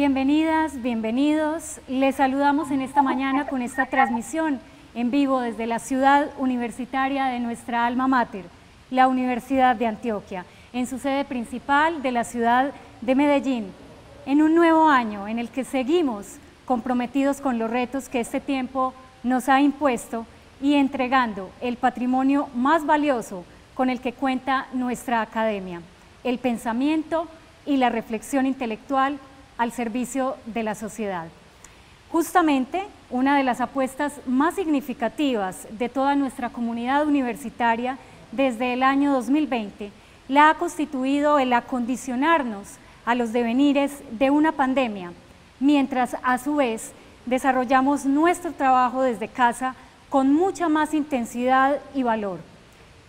Bienvenidas, bienvenidos. Les saludamos en esta mañana con esta transmisión en vivo desde la ciudad universitaria de nuestra alma mater, la Universidad de Antioquia, en su sede principal de la ciudad de Medellín, en un nuevo año en el que seguimos comprometidos con los retos que este tiempo nos ha impuesto y entregando el patrimonio más valioso con el que cuenta nuestra academia, el pensamiento y la reflexión intelectual al servicio de la sociedad. Justamente una de las apuestas más significativas de toda nuestra comunidad universitaria desde el año 2020 la ha constituido el acondicionarnos a los devenires de una pandemia, mientras a su vez desarrollamos nuestro trabajo desde casa con mucha más intensidad y valor.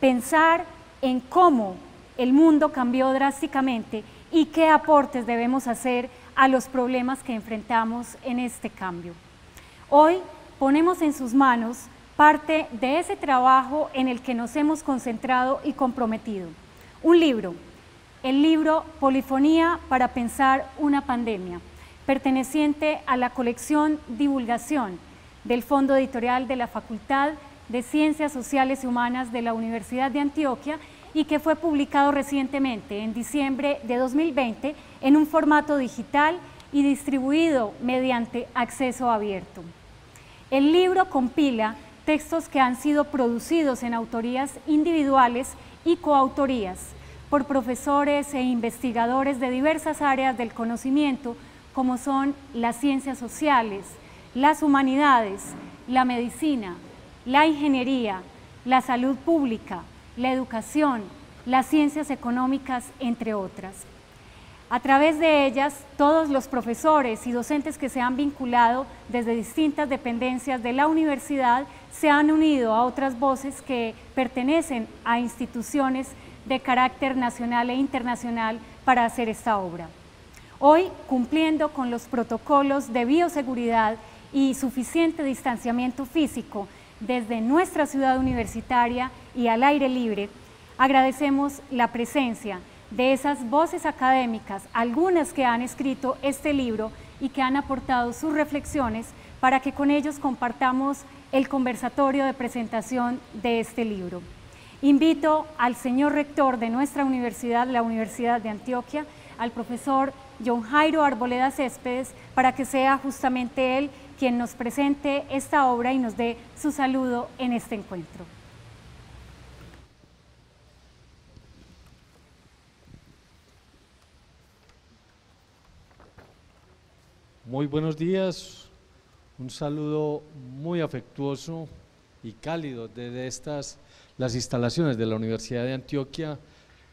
Pensar en cómo el mundo cambió drásticamente y qué aportes debemos hacer a los problemas que enfrentamos en este cambio. Hoy ponemos en sus manos parte de ese trabajo en el que nos hemos concentrado y comprometido. Un libro, el libro Polifonía para pensar una pandemia, perteneciente a la colección Divulgación del Fondo Editorial de la Facultad de Ciencias Sociales y Humanas de la Universidad de Antioquia y que fue publicado recientemente, en diciembre de 2020, en un formato digital y distribuido mediante acceso abierto. El libro compila textos que han sido producidos en autorías individuales y coautorías por profesores e investigadores de diversas áreas del conocimiento, como son las ciencias sociales, las humanidades, la medicina, la ingeniería, la salud pública, la educación, las ciencias económicas, entre otras. A través de ellas, todos los profesores y docentes que se han vinculado desde distintas dependencias de la universidad se han unido a otras voces que pertenecen a instituciones de carácter nacional e internacional para hacer esta obra. Hoy, cumpliendo con los protocolos de bioseguridad y suficiente distanciamiento físico desde nuestra ciudad universitaria y al aire libre, agradecemos la presencia de esas voces académicas, algunas que han escrito este libro y que han aportado sus reflexiones para que con ellos compartamos el conversatorio de presentación de este libro. Invito al señor rector de nuestra universidad, la Universidad de Antioquia, al profesor John Jairo Arboleda Céspedes, para que sea justamente él quien nos presente esta obra y nos dé su saludo en este encuentro. Muy buenos días, un saludo muy afectuoso y cálido desde estas las instalaciones de la Universidad de Antioquia.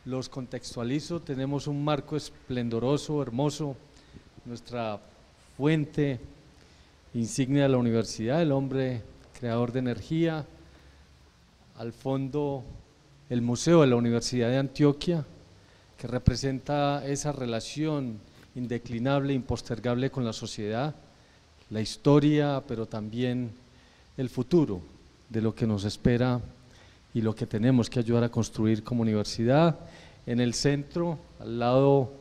Los contextualizo, tenemos un marco esplendoroso, hermoso, nuestra fuente insignia de la universidad, el hombre creador de energía, al fondo el Museo de la Universidad de Antioquia, que representa esa relación indeclinable, impostergable con la sociedad, la historia, pero también el futuro de lo que nos espera y lo que tenemos que ayudar a construir como universidad. En el centro, al lado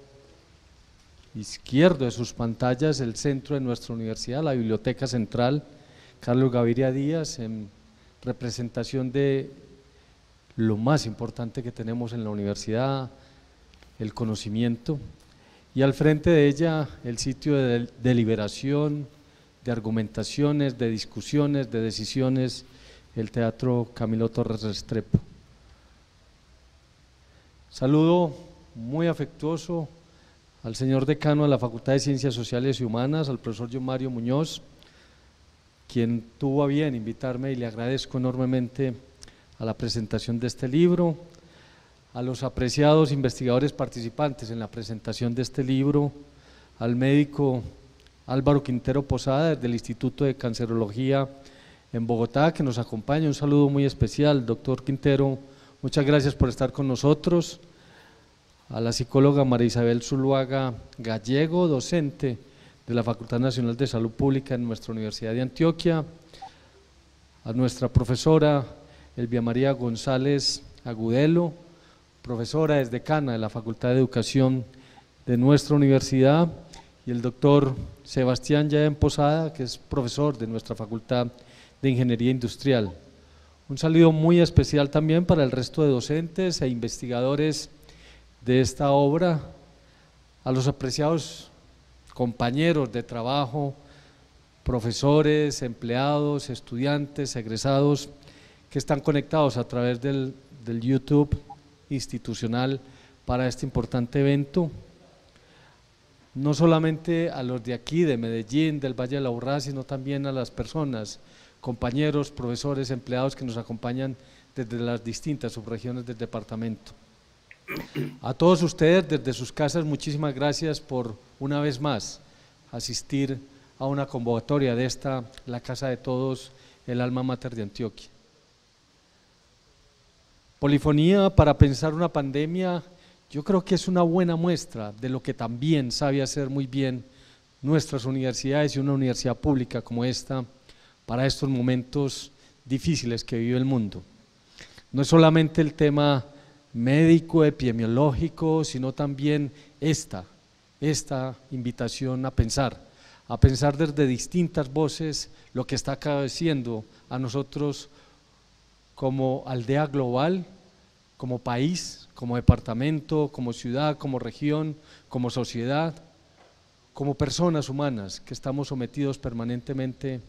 izquierdo de sus pantallas el centro de nuestra universidad, la Biblioteca Central, Carlos Gaviria Díaz, en representación de lo más importante que tenemos en la universidad, el conocimiento, y al frente de ella el sitio de deliberación, de argumentaciones, de discusiones, de decisiones, el Teatro Camilo Torres Restrepo. Saludo muy afectuoso al señor decano de la Facultad de Ciencias Sociales y Humanas, al profesor John Mario Muñoz, quien tuvo a bien invitarme y le agradezco enormemente a la presentación de este libro, a los apreciados investigadores participantes en la presentación de este libro, al médico Álvaro Quintero Posada del Instituto de Cancerología en Bogotá, que nos acompaña. Un saludo muy especial, doctor Quintero. Muchas gracias por estar con nosotros a la psicóloga María Isabel Zuluaga Gallego, docente de la Facultad Nacional de Salud Pública en nuestra Universidad de Antioquia, a nuestra profesora Elvia María González Agudelo, profesora desde Cana de la Facultad de Educación de nuestra universidad, y el doctor Sebastián Yaen Posada, que es profesor de nuestra Facultad de Ingeniería Industrial. Un saludo muy especial también para el resto de docentes e investigadores de esta obra, a los apreciados compañeros de trabajo, profesores, empleados, estudiantes, egresados que están conectados a través del, del YouTube institucional para este importante evento. No solamente a los de aquí, de Medellín, del Valle de la Urrá, sino también a las personas, compañeros, profesores, empleados que nos acompañan desde las distintas subregiones del departamento. A todos ustedes desde sus casas, muchísimas gracias por una vez más asistir a una convocatoria de esta, la Casa de Todos, el alma mater de Antioquia. Polifonía para pensar una pandemia, yo creo que es una buena muestra de lo que también sabe hacer muy bien nuestras universidades y una universidad pública como esta para estos momentos difíciles que vive el mundo. No es solamente el tema médico, epidemiológico, sino también esta, esta invitación a pensar, a pensar desde distintas voces lo que está acaeciendo a nosotros como aldea global, como país, como departamento, como ciudad, como región, como sociedad, como personas humanas que estamos sometidos permanentemente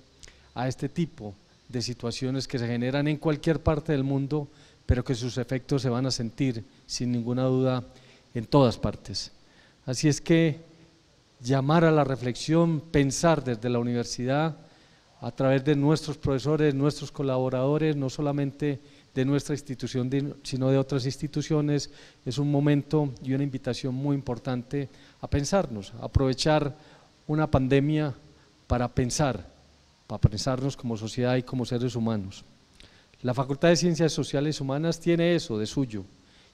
a este tipo de situaciones que se generan en cualquier parte del mundo, pero que sus efectos se van a sentir sin ninguna duda en todas partes. Así es que llamar a la reflexión, pensar desde la universidad, a través de nuestros profesores, nuestros colaboradores, no solamente de nuestra institución, sino de otras instituciones, es un momento y una invitación muy importante a pensarnos, a aprovechar una pandemia para pensar, para pensarnos como sociedad y como seres humanos. La Facultad de Ciencias Sociales Humanas tiene eso de suyo,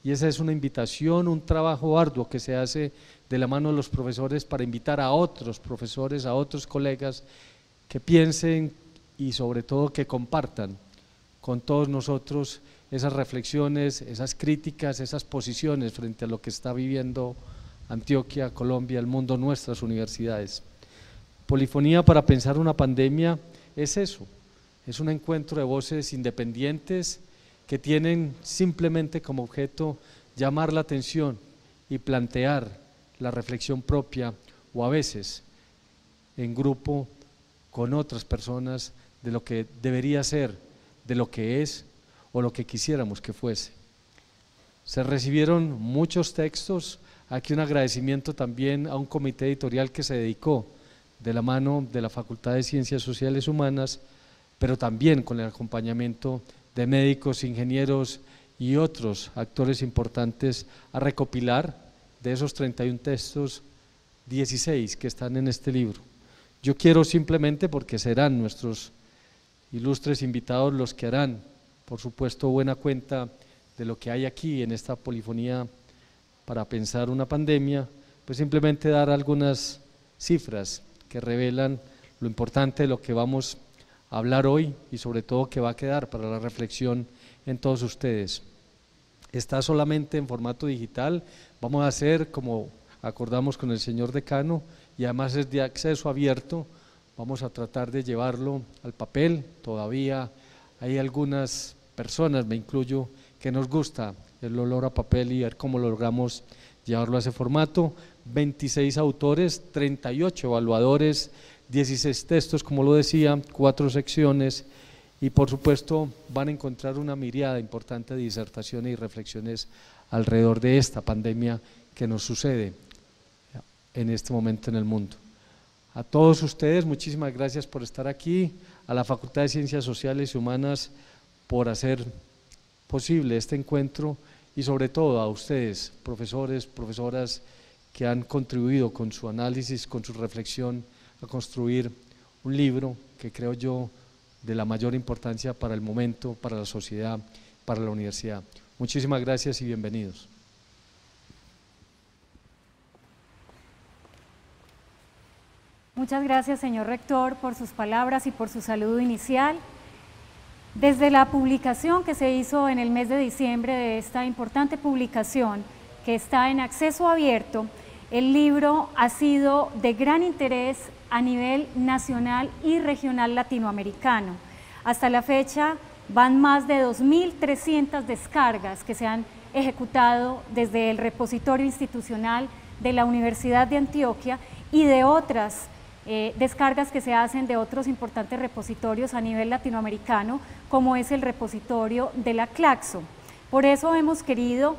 y esa es una invitación, un trabajo arduo que se hace de la mano de los profesores para invitar a otros profesores, a otros colegas que piensen y sobre todo que compartan con todos nosotros esas reflexiones, esas críticas, esas posiciones frente a lo que está viviendo Antioquia, Colombia, el mundo, nuestras universidades. Polifonía para pensar una pandemia es eso, es un encuentro de voces independientes que tienen simplemente como objeto llamar la atención y plantear la reflexión propia o a veces en grupo con otras personas de lo que debería ser, de lo que es o lo que quisiéramos que fuese. Se recibieron muchos textos, aquí un agradecimiento también a un comité editorial que se dedicó de la mano de la Facultad de Ciencias Sociales Humanas, pero también con el acompañamiento de médicos, ingenieros y otros actores importantes a recopilar de esos 31 textos 16 que están en este libro. Yo quiero simplemente, porque serán nuestros ilustres invitados los que harán, por supuesto, buena cuenta de lo que hay aquí en esta polifonía para pensar una pandemia, pues simplemente dar algunas cifras que revelan lo importante de lo que vamos hablar hoy y sobre todo que va a quedar para la reflexión en todos ustedes. Está solamente en formato digital, vamos a hacer como acordamos con el señor decano, y además es de acceso abierto. Vamos a tratar de llevarlo al papel. Todavía hay algunas personas, me incluyo, que nos gusta el olor a papel y ver cómo logramos llevarlo a ese formato. 26 autores, 38 evaluadores, 16 textos, como lo decía, cuatro secciones y por supuesto van a encontrar una mirada importante de disertaciones y reflexiones alrededor de esta pandemia que nos sucede en este momento en el mundo. A todos ustedes, muchísimas gracias por estar aquí, a la Facultad de Ciencias Sociales y Humanas por hacer posible este encuentro y sobre todo a ustedes, profesores, profesoras, que han contribuido con su análisis, con su reflexión construir un libro que creo yo de la mayor importancia para el momento, para la sociedad, para la universidad. Muchísimas gracias y bienvenidos. Muchas gracias, señor rector, por sus palabras y por su saludo inicial. Desde la publicación que se hizo en el mes de diciembre de esta importante publicación, que está en acceso abierto, el libro ha sido de gran interés a nivel nacional y regional latinoamericano. Hasta la fecha van más de 2.300 descargas que se han ejecutado desde el repositorio institucional de la Universidad de Antioquia y de otras eh, descargas que se hacen de otros importantes repositorios a nivel latinoamericano, como es el repositorio de la Claxo. Por eso hemos querido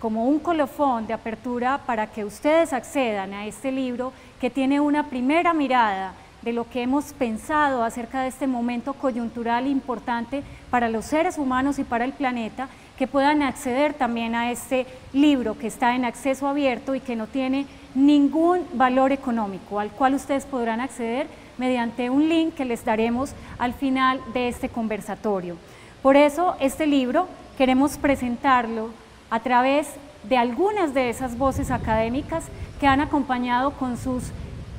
como un colofón de apertura para que ustedes accedan a este libro que tiene una primera mirada de lo que hemos pensado acerca de este momento coyuntural importante para los seres humanos y para el planeta, que puedan acceder también a este libro que está en acceso abierto y que no tiene ningún valor económico, al cual ustedes podrán acceder mediante un link que les daremos al final de este conversatorio. Por eso este libro queremos presentarlo a través de algunas de esas voces académicas que han acompañado con sus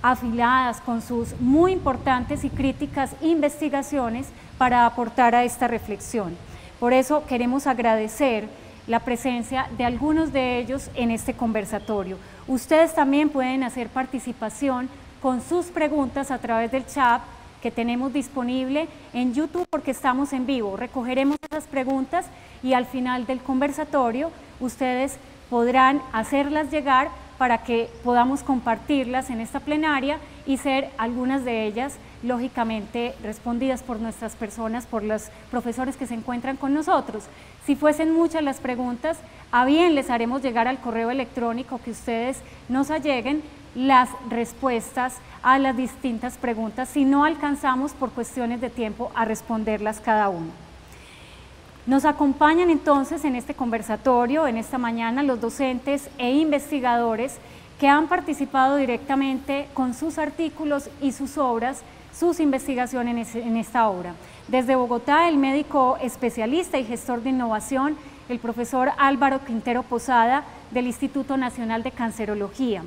afiladas, con sus muy importantes y críticas investigaciones para aportar a esta reflexión. Por eso queremos agradecer la presencia de algunos de ellos en este conversatorio. Ustedes también pueden hacer participación con sus preguntas a través del chat que tenemos disponible en YouTube porque estamos en vivo. Recogeremos esas preguntas y al final del conversatorio ustedes podrán hacerlas llegar para que podamos compartirlas en esta plenaria y ser algunas de ellas lógicamente respondidas por nuestras personas, por los profesores que se encuentran con nosotros. Si fuesen muchas las preguntas, a bien les haremos llegar al correo electrónico que ustedes nos alleguen las respuestas a las distintas preguntas si no alcanzamos por cuestiones de tiempo a responderlas cada uno. Nos acompañan entonces en este conversatorio, en esta mañana, los docentes e investigadores que han participado directamente con sus artículos y sus obras sus investigaciones en esta obra. Desde Bogotá, el médico especialista y gestor de innovación, el profesor Álvaro Quintero Posada, del Instituto Nacional de Cancerología.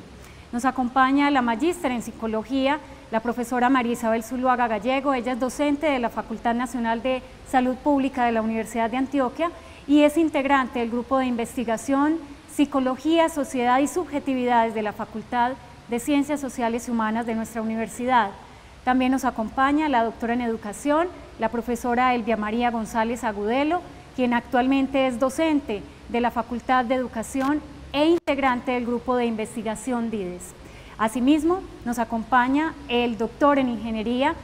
Nos acompaña la magíster en psicología, la profesora María Isabel Zuluaga Gallego, ella es docente de la Facultad Nacional de Salud Pública de la Universidad de Antioquia y es integrante del grupo de investigación Psicología, Sociedad y Subjetividades de la Facultad de Ciencias Sociales y Humanas de nuestra universidad. También nos acompaña la doctora en educación, la profesora Elvia María González Agudelo, quien actualmente es docente de la Facultad de Educación e integrante del grupo de investigación DIDES. Asimismo, nos acompaña el doctor en ingeniería,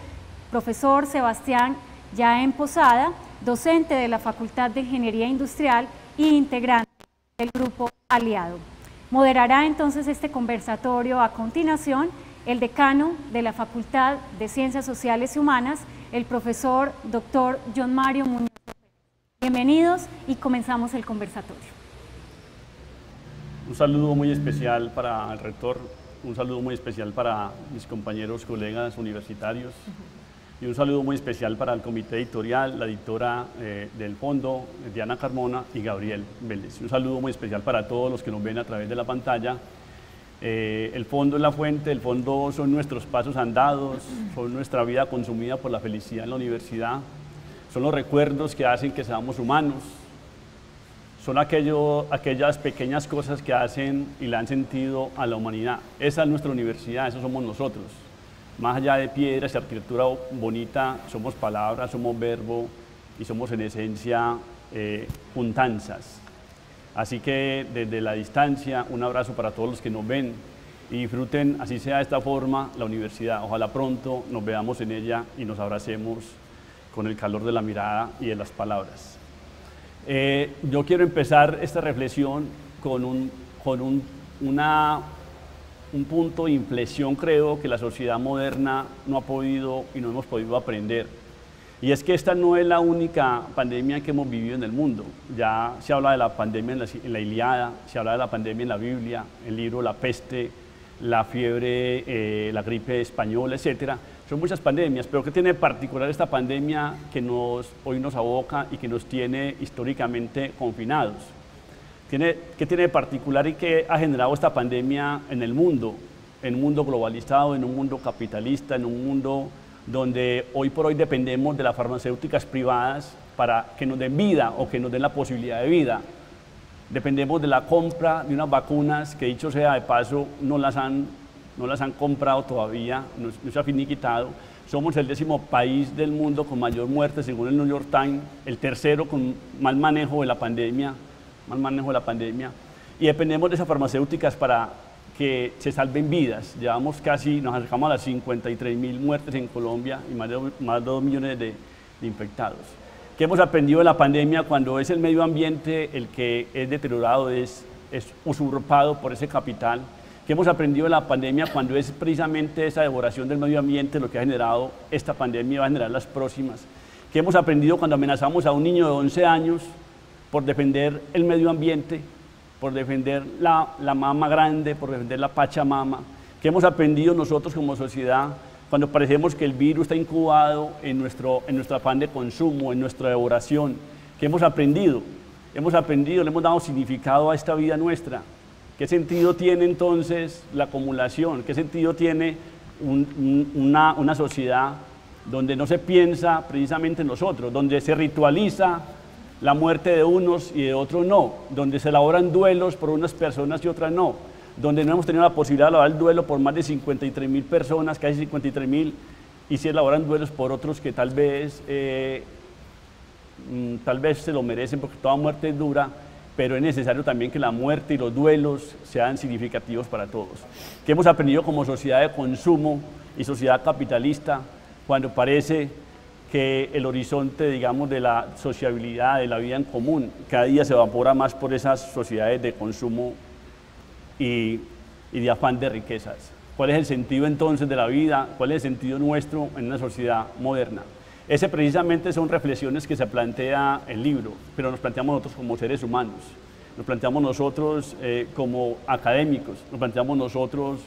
profesor Sebastián Yaén Posada, docente de la Facultad de Ingeniería Industrial e integrante del grupo aliado. Moderará entonces este conversatorio a continuación el decano de la Facultad de Ciencias Sociales y Humanas, el profesor doctor John Mario Muñoz. Bienvenidos y comenzamos el conversatorio. Un saludo muy especial para el rector, un saludo muy especial para mis compañeros, colegas universitarios. Y un saludo muy especial para el comité editorial, la editora eh, del fondo, Diana Carmona y Gabriel Vélez. Un saludo muy especial para todos los que nos ven a través de la pantalla. Eh, el fondo es la fuente, el fondo son nuestros pasos andados, son nuestra vida consumida por la felicidad en la universidad, son los recuerdos que hacen que seamos humanos, son aquellas pequeñas cosas que hacen y le han sentido a la humanidad. Esa es nuestra universidad, eso somos nosotros. Más allá de piedras y arquitectura bonita, somos palabras, somos verbo y somos en esencia eh, juntanzas. Así que desde la distancia, un abrazo para todos los que nos ven y disfruten, así sea de esta forma, la universidad. Ojalá pronto nos veamos en ella y nos abracemos con el calor de la mirada y de las palabras. Eh, yo quiero empezar esta reflexión con, un, con un, una, un punto de inflexión, creo, que la sociedad moderna no ha podido y no hemos podido aprender y es que esta no es la única pandemia que hemos vivido en el mundo. Ya se habla de la pandemia en la, Iliada, se habla de la pandemia en la Biblia, el libro La peste, la fiebre, eh, la gripe española, etc. Son muchas pandemias, pero ¿qué tiene de particular esta pandemia que nos, hoy nos aboca y que nos tiene históricamente confinados? ¿Tiene, ¿Qué tiene de particular y qué ha generado esta pandemia en el mundo? En un mundo globalizado, en un mundo capitalista, en un mundo donde hoy por hoy dependemos de las farmacéuticas privadas para que nos den vida o que nos den la posibilidad de vida. Dependemos de la compra de unas vacunas que dicho sea de paso no las han, no las han comprado todavía, no, se ha finiquitado. Somos el décimo país del mundo con mayor muerte según el New York Times, el tercero con mal manejo de la pandemia, mal manejo de la pandemia. Y dependemos de esas farmacéuticas para que se salven vidas. Llevamos casi, nos acercamos a las 53 mil muertes en Colombia y más de, más de 2 millones de, de infectados. ¿Qué hemos aprendido de la pandemia cuando es el medio ambiente el que es deteriorado, es, es usurpado por ese capital? ¿Qué hemos aprendido de la pandemia cuando es precisamente esa devoración del medio ambiente lo que ha generado esta pandemia y va a generar las próximas? ¿Qué hemos aprendido cuando amenazamos a un niño de 11 años por defender el medio ambiente, por defender la, la mama grande, por defender la pachamama? ¿Qué hemos aprendido nosotros como sociedad cuando parecemos que el virus está incubado en nuestro, en nuestro afán de consumo, en nuestra devoración? ¿Qué hemos aprendido? Hemos aprendido, le hemos dado significado a esta vida nuestra. ¿Qué sentido tiene entonces la acumulación? ¿Qué sentido tiene un, un, una, una sociedad donde no se piensa precisamente en nosotros, donde se ritualiza la muerte de unos y de otros no, donde se elaboran duelos por unas personas y otras no, donde no hemos tenido la posibilidad de elaborar el duelo por más de 53 mil personas, casi 53 mil, y se elaboran duelos por otros que tal vez, eh, mm, tal vez se lo merecen porque toda muerte es dura, pero es necesario también que la muerte y los duelos sean significativos para todos. Que hemos aprendido como sociedad de consumo y sociedad capitalista cuando parece que el horizonte, digamos, de la sociabilidad, de la vida en común, cada día se evapora más por esas sociedades de consumo y, y de afán de riquezas. ¿Cuál es el sentido entonces de la vida? ¿Cuál es el sentido nuestro en una sociedad moderna? Ese precisamente son reflexiones que se plantea el libro, pero nos planteamos nosotros como seres humanos, nos planteamos nosotros eh, como académicos, nos planteamos nosotros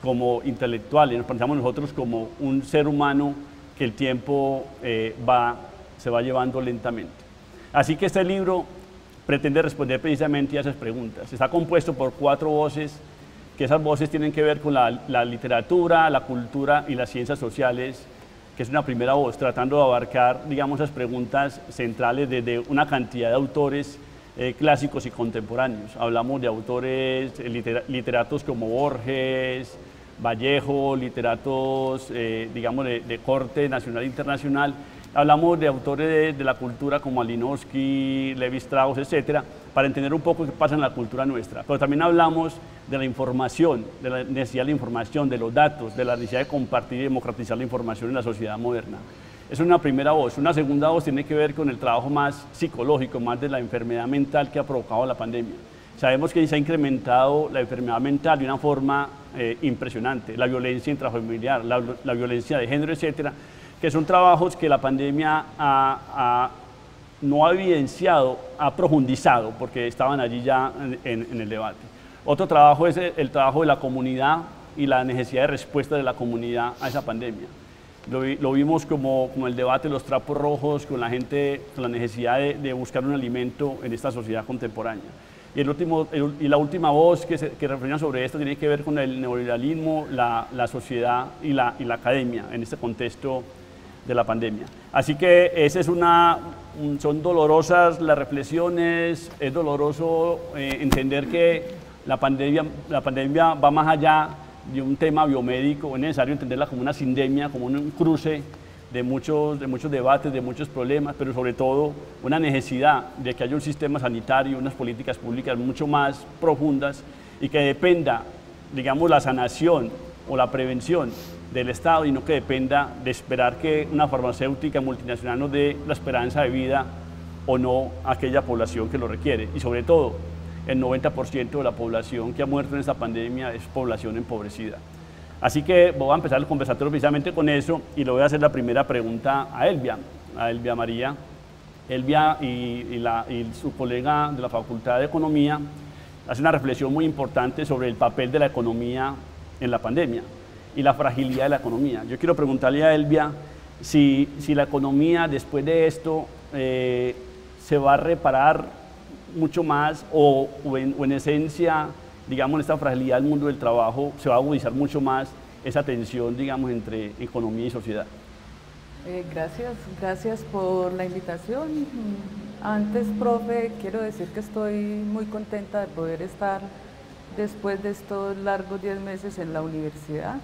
como intelectuales, nos planteamos nosotros como un ser humano que el tiempo eh, va, se va llevando lentamente. Así que este libro pretende responder precisamente a esas preguntas. Está compuesto por cuatro voces, que esas voces tienen que ver con la, la literatura, la cultura y las ciencias sociales que es una primera voz, tratando de abarcar, digamos, esas preguntas centrales desde una cantidad de autores eh, clásicos y contemporáneos. Hablamos de autores, eh, litera, literatos como Borges, Vallejo, literatos, eh, digamos, de, corte nacional e internacional. Hablamos de autores de, de la cultura como Alinowski, Levi Strauss, etcétera, para entender un poco qué pasa en la cultura nuestra. Pero también hablamos de la información, de la necesidad de la información, de los datos, de la necesidad de compartir y democratizar la información en la sociedad moderna. Es una primera voz. Una segunda voz tiene que ver con el trabajo más psicológico, más de la enfermedad mental que ha provocado la pandemia. Sabemos que se ha incrementado la enfermedad mental de una forma eh, impresionante, la violencia intrafamiliar, la, violencia de género, etcétera, que son trabajos que la pandemia ha no ha evidenciado, ha profundizado, porque estaban allí ya en, el debate. Otro trabajo es el, trabajo de la comunidad y la necesidad de respuesta de la comunidad a esa pandemia. Lo, vimos como, como, el debate de los trapos rojos, con la gente, con la necesidad de, buscar un alimento en esta sociedad contemporánea. Y, el último, y la última voz que, se, sobre esto tiene que ver con el neoliberalismo, la, la sociedad y la, y la academia en este contexto de la pandemia. Así que esa es una, son dolorosas las reflexiones, es doloroso eh, entender que la pandemia, la pandemia va más allá de un tema biomédico, es necesario entenderla como una sindemia, como un cruce de muchos, de muchos debates, de muchos problemas, pero sobre todo una necesidad de que haya un sistema sanitario, unas políticas públicas mucho más profundas y que dependa, digamos, la sanación o la prevención del Estado y no que dependa de esperar que una farmacéutica multinacional nos dé la esperanza de vida o no a aquella población que lo requiere. Y sobre todo, el 90% de la población que ha muerto en esta pandemia es población empobrecida. Así que voy a empezar el conversatorio precisamente con eso y le voy a hacer la primera pregunta a Elvia, a Elvia María. Elvia y, y, su colega de la Facultad de Economía hace una reflexión muy importante sobre el papel de la economía en la pandemia y la fragilidad de la economía. Yo quiero preguntarle a Elvia si, si la economía después de esto eh, se va a reparar mucho más o, o, en, en, esencia, digamos, esta fragilidad del mundo del trabajo se va a agudizar mucho más esa tensión, digamos, entre economía y sociedad. Eh, gracias, gracias por la invitación. Antes, profe, quiero decir que estoy muy contenta de poder estar después de estos largos 10 meses en la universidad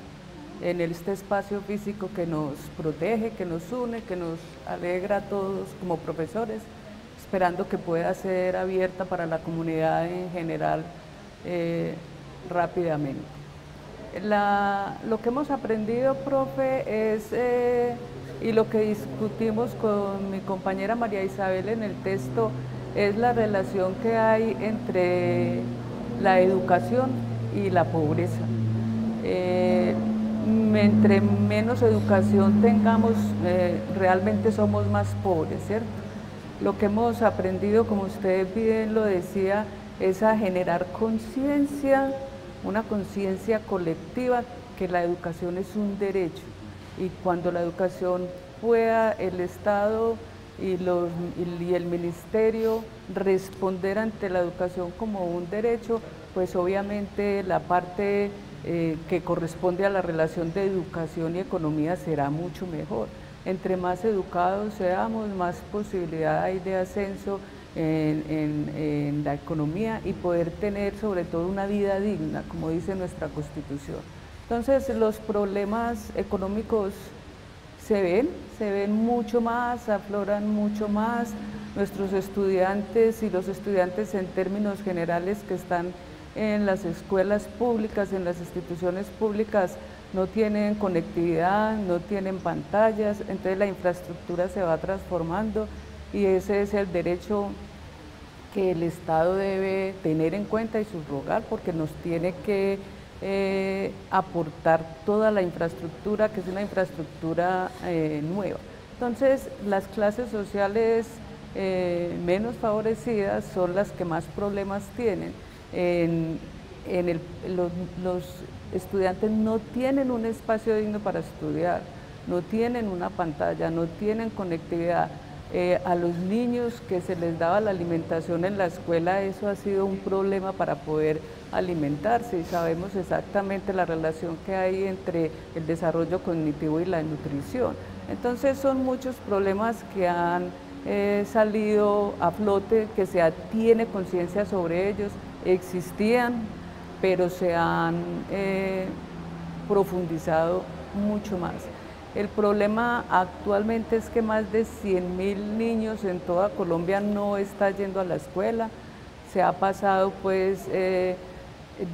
en este espacio físico que nos protege, que nos une, que nos alegra a todos como profesores, esperando que pueda ser abierta para la comunidad en general eh, rápidamente. lo que hemos aprendido, profe, es, eh, y lo que discutimos con mi compañera María Isabel en el texto, es la relación que hay entre la educación y la pobreza. Eh, entre menos educación tengamos, eh, realmente somos más pobres, ¿cierto? Lo que hemos aprendido, como usted bien lo decía, es a generar conciencia, una conciencia colectiva que la educación es un derecho y cuando la educación pueda el Estado y, y el Ministerio responder ante la educación como un derecho, pues obviamente la parte eh, que corresponde a la relación de educación y economía será mucho mejor. Entre más educados seamos, más posibilidad hay de ascenso en, la economía y poder tener sobre todo una vida digna, como dice nuestra Constitución. Entonces los problemas económicos se ven, se ven mucho más, afloran mucho más. Nuestros estudiantes y los estudiantes en términos generales que están en las escuelas públicas, en las instituciones públicas, no tienen conectividad, no tienen pantallas, entonces la infraestructura se va transformando y ese es el derecho que el Estado debe tener en cuenta y subrogar porque nos tiene que eh, aportar toda la infraestructura, que es una infraestructura eh, nueva. Entonces, las clases sociales eh, menos favorecidas son las que más problemas tienen en, los, estudiantes no tienen un espacio digno para estudiar, no tienen una pantalla, no tienen conectividad. Eh, a los niños que se les daba la alimentación en la escuela, eso ha sido un problema para poder alimentarse y sabemos exactamente la relación que hay entre el desarrollo cognitivo y la nutrición. Entonces son muchos problemas que han eh, salido a flote, que se tiene conciencia sobre ellos existían, pero se han eh, profundizado mucho más. El problema actualmente es que más de 100 mil niños en toda Colombia no están yendo a la escuela. Se ha pasado pues eh,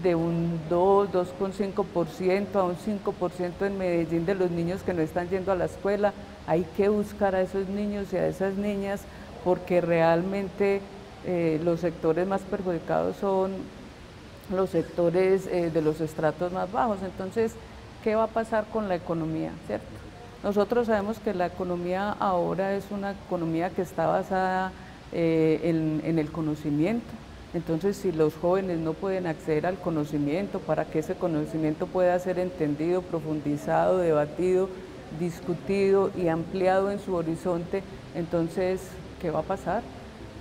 de un 2, 2,5% a un 5% en Medellín de los niños que no están yendo a la escuela. Hay que buscar a esos niños y a esas niñas porque realmente eh, los sectores más perjudicados son los sectores eh, de los estratos más bajos. Entonces, ¿qué va a pasar con la economía? ¿cierto? Nosotros sabemos que la economía ahora es una economía que está basada eh, en, el conocimiento. Entonces, si los jóvenes no pueden acceder al conocimiento para que ese conocimiento pueda ser entendido, profundizado, debatido, discutido y ampliado en su horizonte, entonces, ¿qué va a pasar?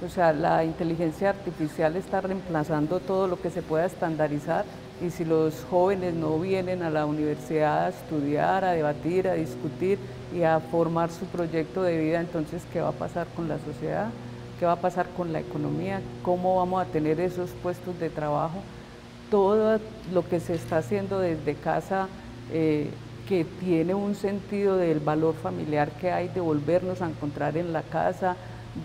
O sea, la inteligencia artificial está reemplazando todo lo que se pueda estandarizar y si los jóvenes no vienen a la universidad a estudiar, a debatir, a discutir y a formar su proyecto de vida, entonces, ¿qué va a pasar con la sociedad? ¿Qué va a pasar con la economía? ¿Cómo vamos a tener esos puestos de trabajo? Todo lo que se está haciendo desde casa, eh, que tiene un sentido del valor familiar que hay de volvernos a encontrar en la casa,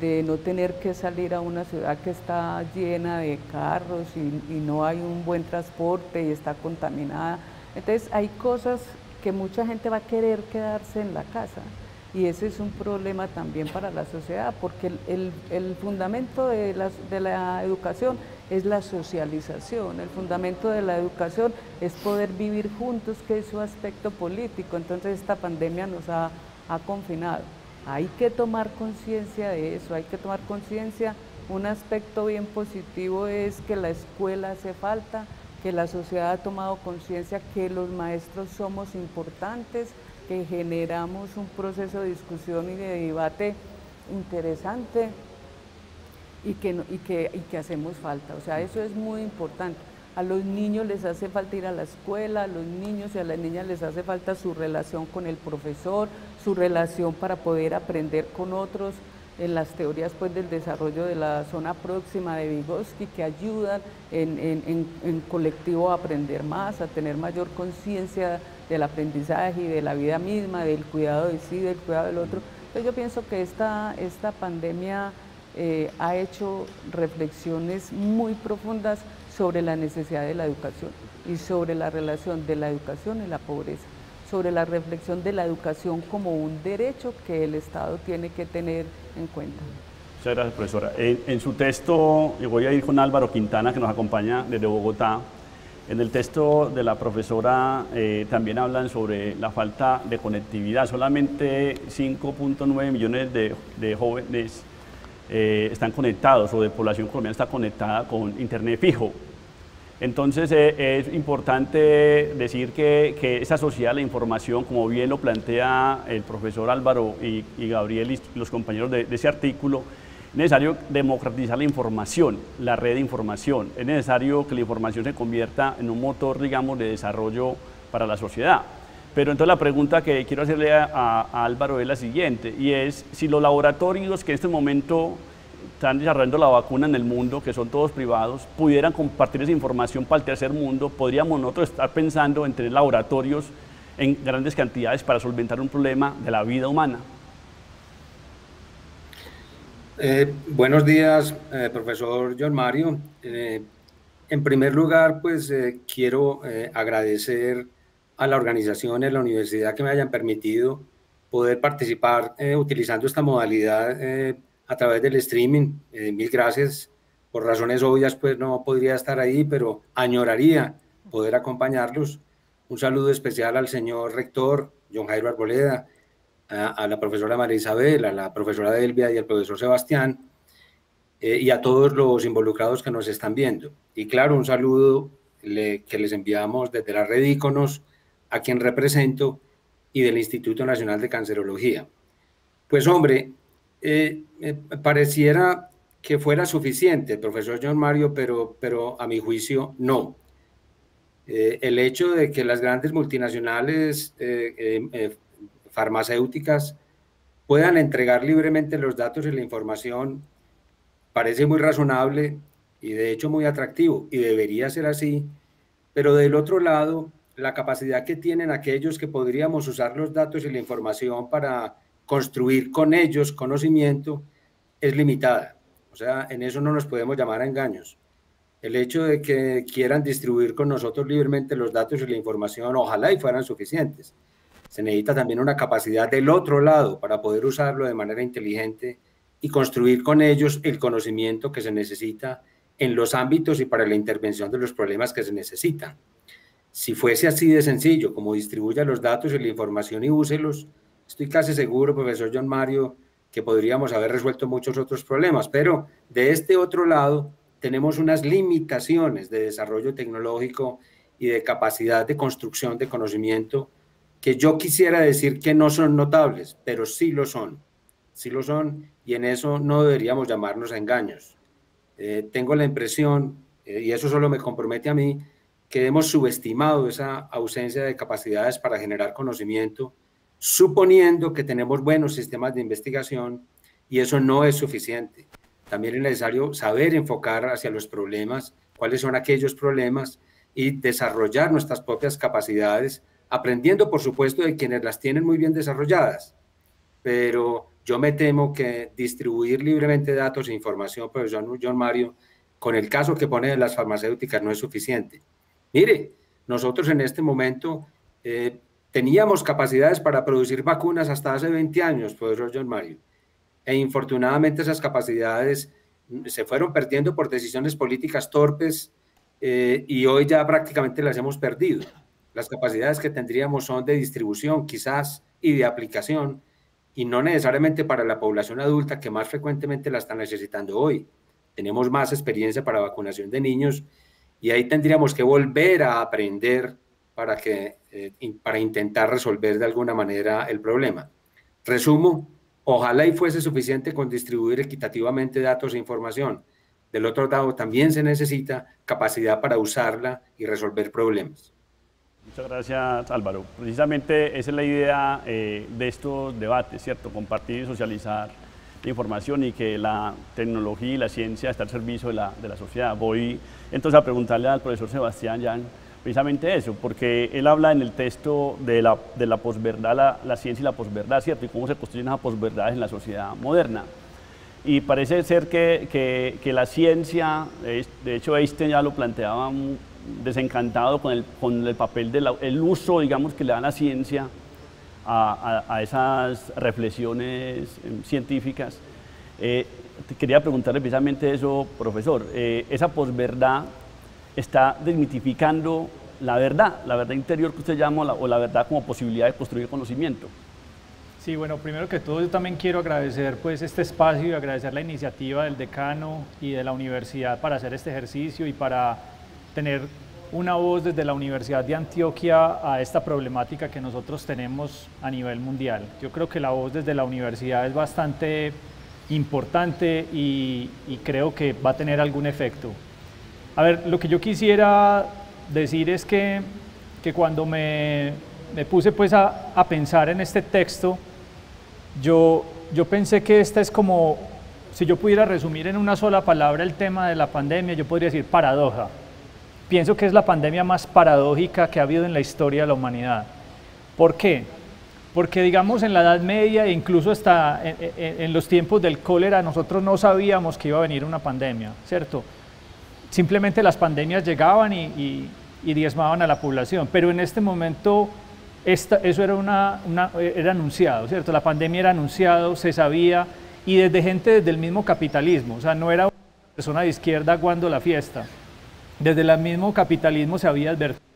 de no tener que salir a una ciudad que está llena de carros y, no hay un buen transporte y está contaminada. Entonces hay cosas que mucha gente va a querer quedarse en la casa y ese es un problema también para la sociedad porque el, fundamento de la, de la, educación es la socialización, el fundamento de la educación es poder vivir juntos, que es su aspecto político, entonces esta pandemia nos ha confinado. Hay que tomar conciencia de eso, hay que tomar conciencia. Un aspecto bien positivo es que la escuela hace falta, que la sociedad ha tomado conciencia que los maestros somos importantes, que generamos un proceso de discusión y de debate interesante y que, y que, y que hacemos falta. O sea, eso es muy importante. A los niños les hace falta ir a la escuela, a los niños y a las niñas les hace falta su relación con el profesor, su relación para poder aprender con otros en las teorías pues, del desarrollo de la zona próxima de Vygotsky que ayudan en, colectivo a aprender más, a tener mayor conciencia del aprendizaje y de la vida misma, del cuidado de sí, del cuidado del otro. Entonces yo pienso que esta, esta pandemia eh, ha hecho reflexiones muy profundas sobre la necesidad de la educación. y sobre la relación de la educación y la pobreza, sobre la reflexión de la educación como un derecho que el Estado tiene que tener en cuenta. Muchas gracias, profesora. En, su texto, yo voy a ir con Álvaro Quintana, que nos acompaña desde Bogotá. En el texto de la profesora eh, también hablan sobre la falta de conectividad. Solamente 5.9 millones de, jóvenes eh, están conectados o de población colombiana está conectada con Internet fijo. Entonces eh, es importante decir que, que, esa sociedad la información, como bien lo plantea el profesor Álvaro y, Gabriel y los compañeros de, de ese artículo, es necesario democratizar la información, la red de información. Es necesario que la información se convierta en un motor, digamos, de desarrollo para la sociedad. Pero entonces la pregunta que quiero hacerle a, Álvaro es la siguiente, y es si los laboratorios que en este momento están desarrollando la vacuna en el mundo, que son todos privados, pudieran compartir esa información para el tercer mundo, podríamos nosotros estar pensando en tener laboratorios en grandes cantidades para solventar un problema de la vida humana. Eh, buenos días, eh, profesor John Mario. Eh, en primer lugar, pues quiero agradecer a la organización, a la universidad que me hayan permitido poder participar utilizando esta modalidad a través del streaming. mil gracias. Por razones obvias, pues no podría estar ahí, pero añoraría poder acompañarlos. Un saludo especial al señor rector, John Jairo Arboleda, a, la profesora María Isabel, a la profesora Delvia y al profesor Sebastián, eh, y a todos los involucrados que nos están viendo. Y claro, un saludo que les enviamos desde la red Iconos, a quien represento, y del Instituto Nacional de Cancerología. Pues hombre, eh, pareciera que fuera suficiente, profesor John Mario, pero, pero a mi juicio no. Eh, el hecho de que las grandes multinacionales farmacéuticas puedan entregar libremente los datos y la información parece muy razonable y de hecho muy atractivo y debería ser así, pero del otro lado, la capacidad que tienen aquellos que podríamos usar los datos y la información para construir con ellos conocimiento es limitada. O sea, en eso no nos podemos llamar a engaños. El hecho de que quieran distribuir con nosotros libremente los datos y la información, ojalá y fueran suficientes se necesita también una capacidad del otro lado para poder usarlo de manera inteligente y construir con ellos el conocimiento que se necesita en los ámbitos y para la intervención de los problemas que se necesitan. Si fuese así de sencillo, como distribuya los datos y la información y úselos, estoy casi seguro, profesor John Mario, que podríamos haber resuelto muchos otros problemas, pero de este otro lado tenemos unas limitaciones de desarrollo tecnológico y de capacidad de construcción de conocimiento que yo quisiera decir que no son notables, pero sí lo son, sí lo son, y en eso no deberíamos llamarnos a engaños. Eh, tengo la impresión, eh, y eso solo me compromete a mí, que hemos subestimado esa ausencia de capacidades para generar conocimiento, suponiendo que tenemos buenos sistemas de investigación, y eso no es suficiente. También es necesario saber enfocar hacia los problemas, cuáles son aquellos problemas, y desarrollar nuestras propias capacidades aprendiendo por supuesto de quienes las tienen muy bien desarrolladas, pero yo me temo que distribuir libremente datos e información, profesor John Mario, con el caso que pone de las farmacéuticas no es suficiente. Mire, nosotros en este momento eh, teníamos capacidades para producir vacunas hasta hace 20 años, profesor John Mario, e infortunadamente esas capacidades se fueron perdiendo por decisiones políticas torpes eh, y hoy ya prácticamente las hemos perdido. Las capacidades que tendríamos son de distribución quizás y de aplicación y no necesariamente para la población adulta que más frecuentemente la está necesitando hoy. Tenemos más experiencia para vacunación de niños y ahí tendríamos que volver a aprender para, que, eh, para intentar resolver de alguna manera el problema. Resumo, ojalá y fuese suficiente con distribuir equitativamente datos e información. Del otro lado, también se necesita capacidad para usarla y resolver problemas. Muchas gracias Álvaro. Precisamente esa es la idea eh, de estos debates, ¿cierto? Compartir y socializar la información y que la tecnología y la ciencia estén al servicio de la, de la sociedad. Voy entonces a preguntarle al profesor Sebastián Jan precisamente eso, porque él habla en el texto de la, de la posverdad, la, la, ciencia y la posverdad, ¿cierto? Y cómo se construyen esas posverdades en la sociedad moderna. Y parece ser que, que, que la ciencia, de hecho Einstein ya lo planteaba desencantado con el, con el papel del uso, digamos, que le da la ciencia a, a, esas reflexiones em, científicas. Eh, quería preguntarle precisamente eso, profesor. Eh, esa posverdad está desmitificando la verdad, la verdad interior que usted llama, o la verdad como posibilidad de construir conocimiento. Sí, bueno, primero que todo yo también quiero agradecer pues este espacio y agradecer la iniciativa del decano y de la universidad para hacer este ejercicio y para tener una voz desde la Universidad de Antioquia a esta problemática que nosotros tenemos a nivel mundial. Yo creo que la voz desde la universidad es bastante importante y, creo que va a tener algún efecto. A ver, lo que yo quisiera decir es que, que cuando me, me, puse pues a, a, pensar en este texto, yo, yo pensé que esta es como, si yo pudiera resumir en una sola palabra el tema de la pandemia, yo podría decir paradoja. Pienso que es la pandemia más paradójica que ha habido en la historia de la humanidad. ¿Por qué? Porque digamos en la Edad Media e incluso hasta en, los tiempos del cólera nosotros no sabíamos que iba a venir una pandemia, ¿cierto? Simplemente las pandemias llegaban y, diezmaban a la población, pero en este momento eso era, una, anunciado, ¿cierto? La pandemia era anunciado, se sabía, y desde gente desde el mismo capitalismo, o sea, no era una persona de izquierda aguando la fiesta, desde el mismo capitalismo se había advertido.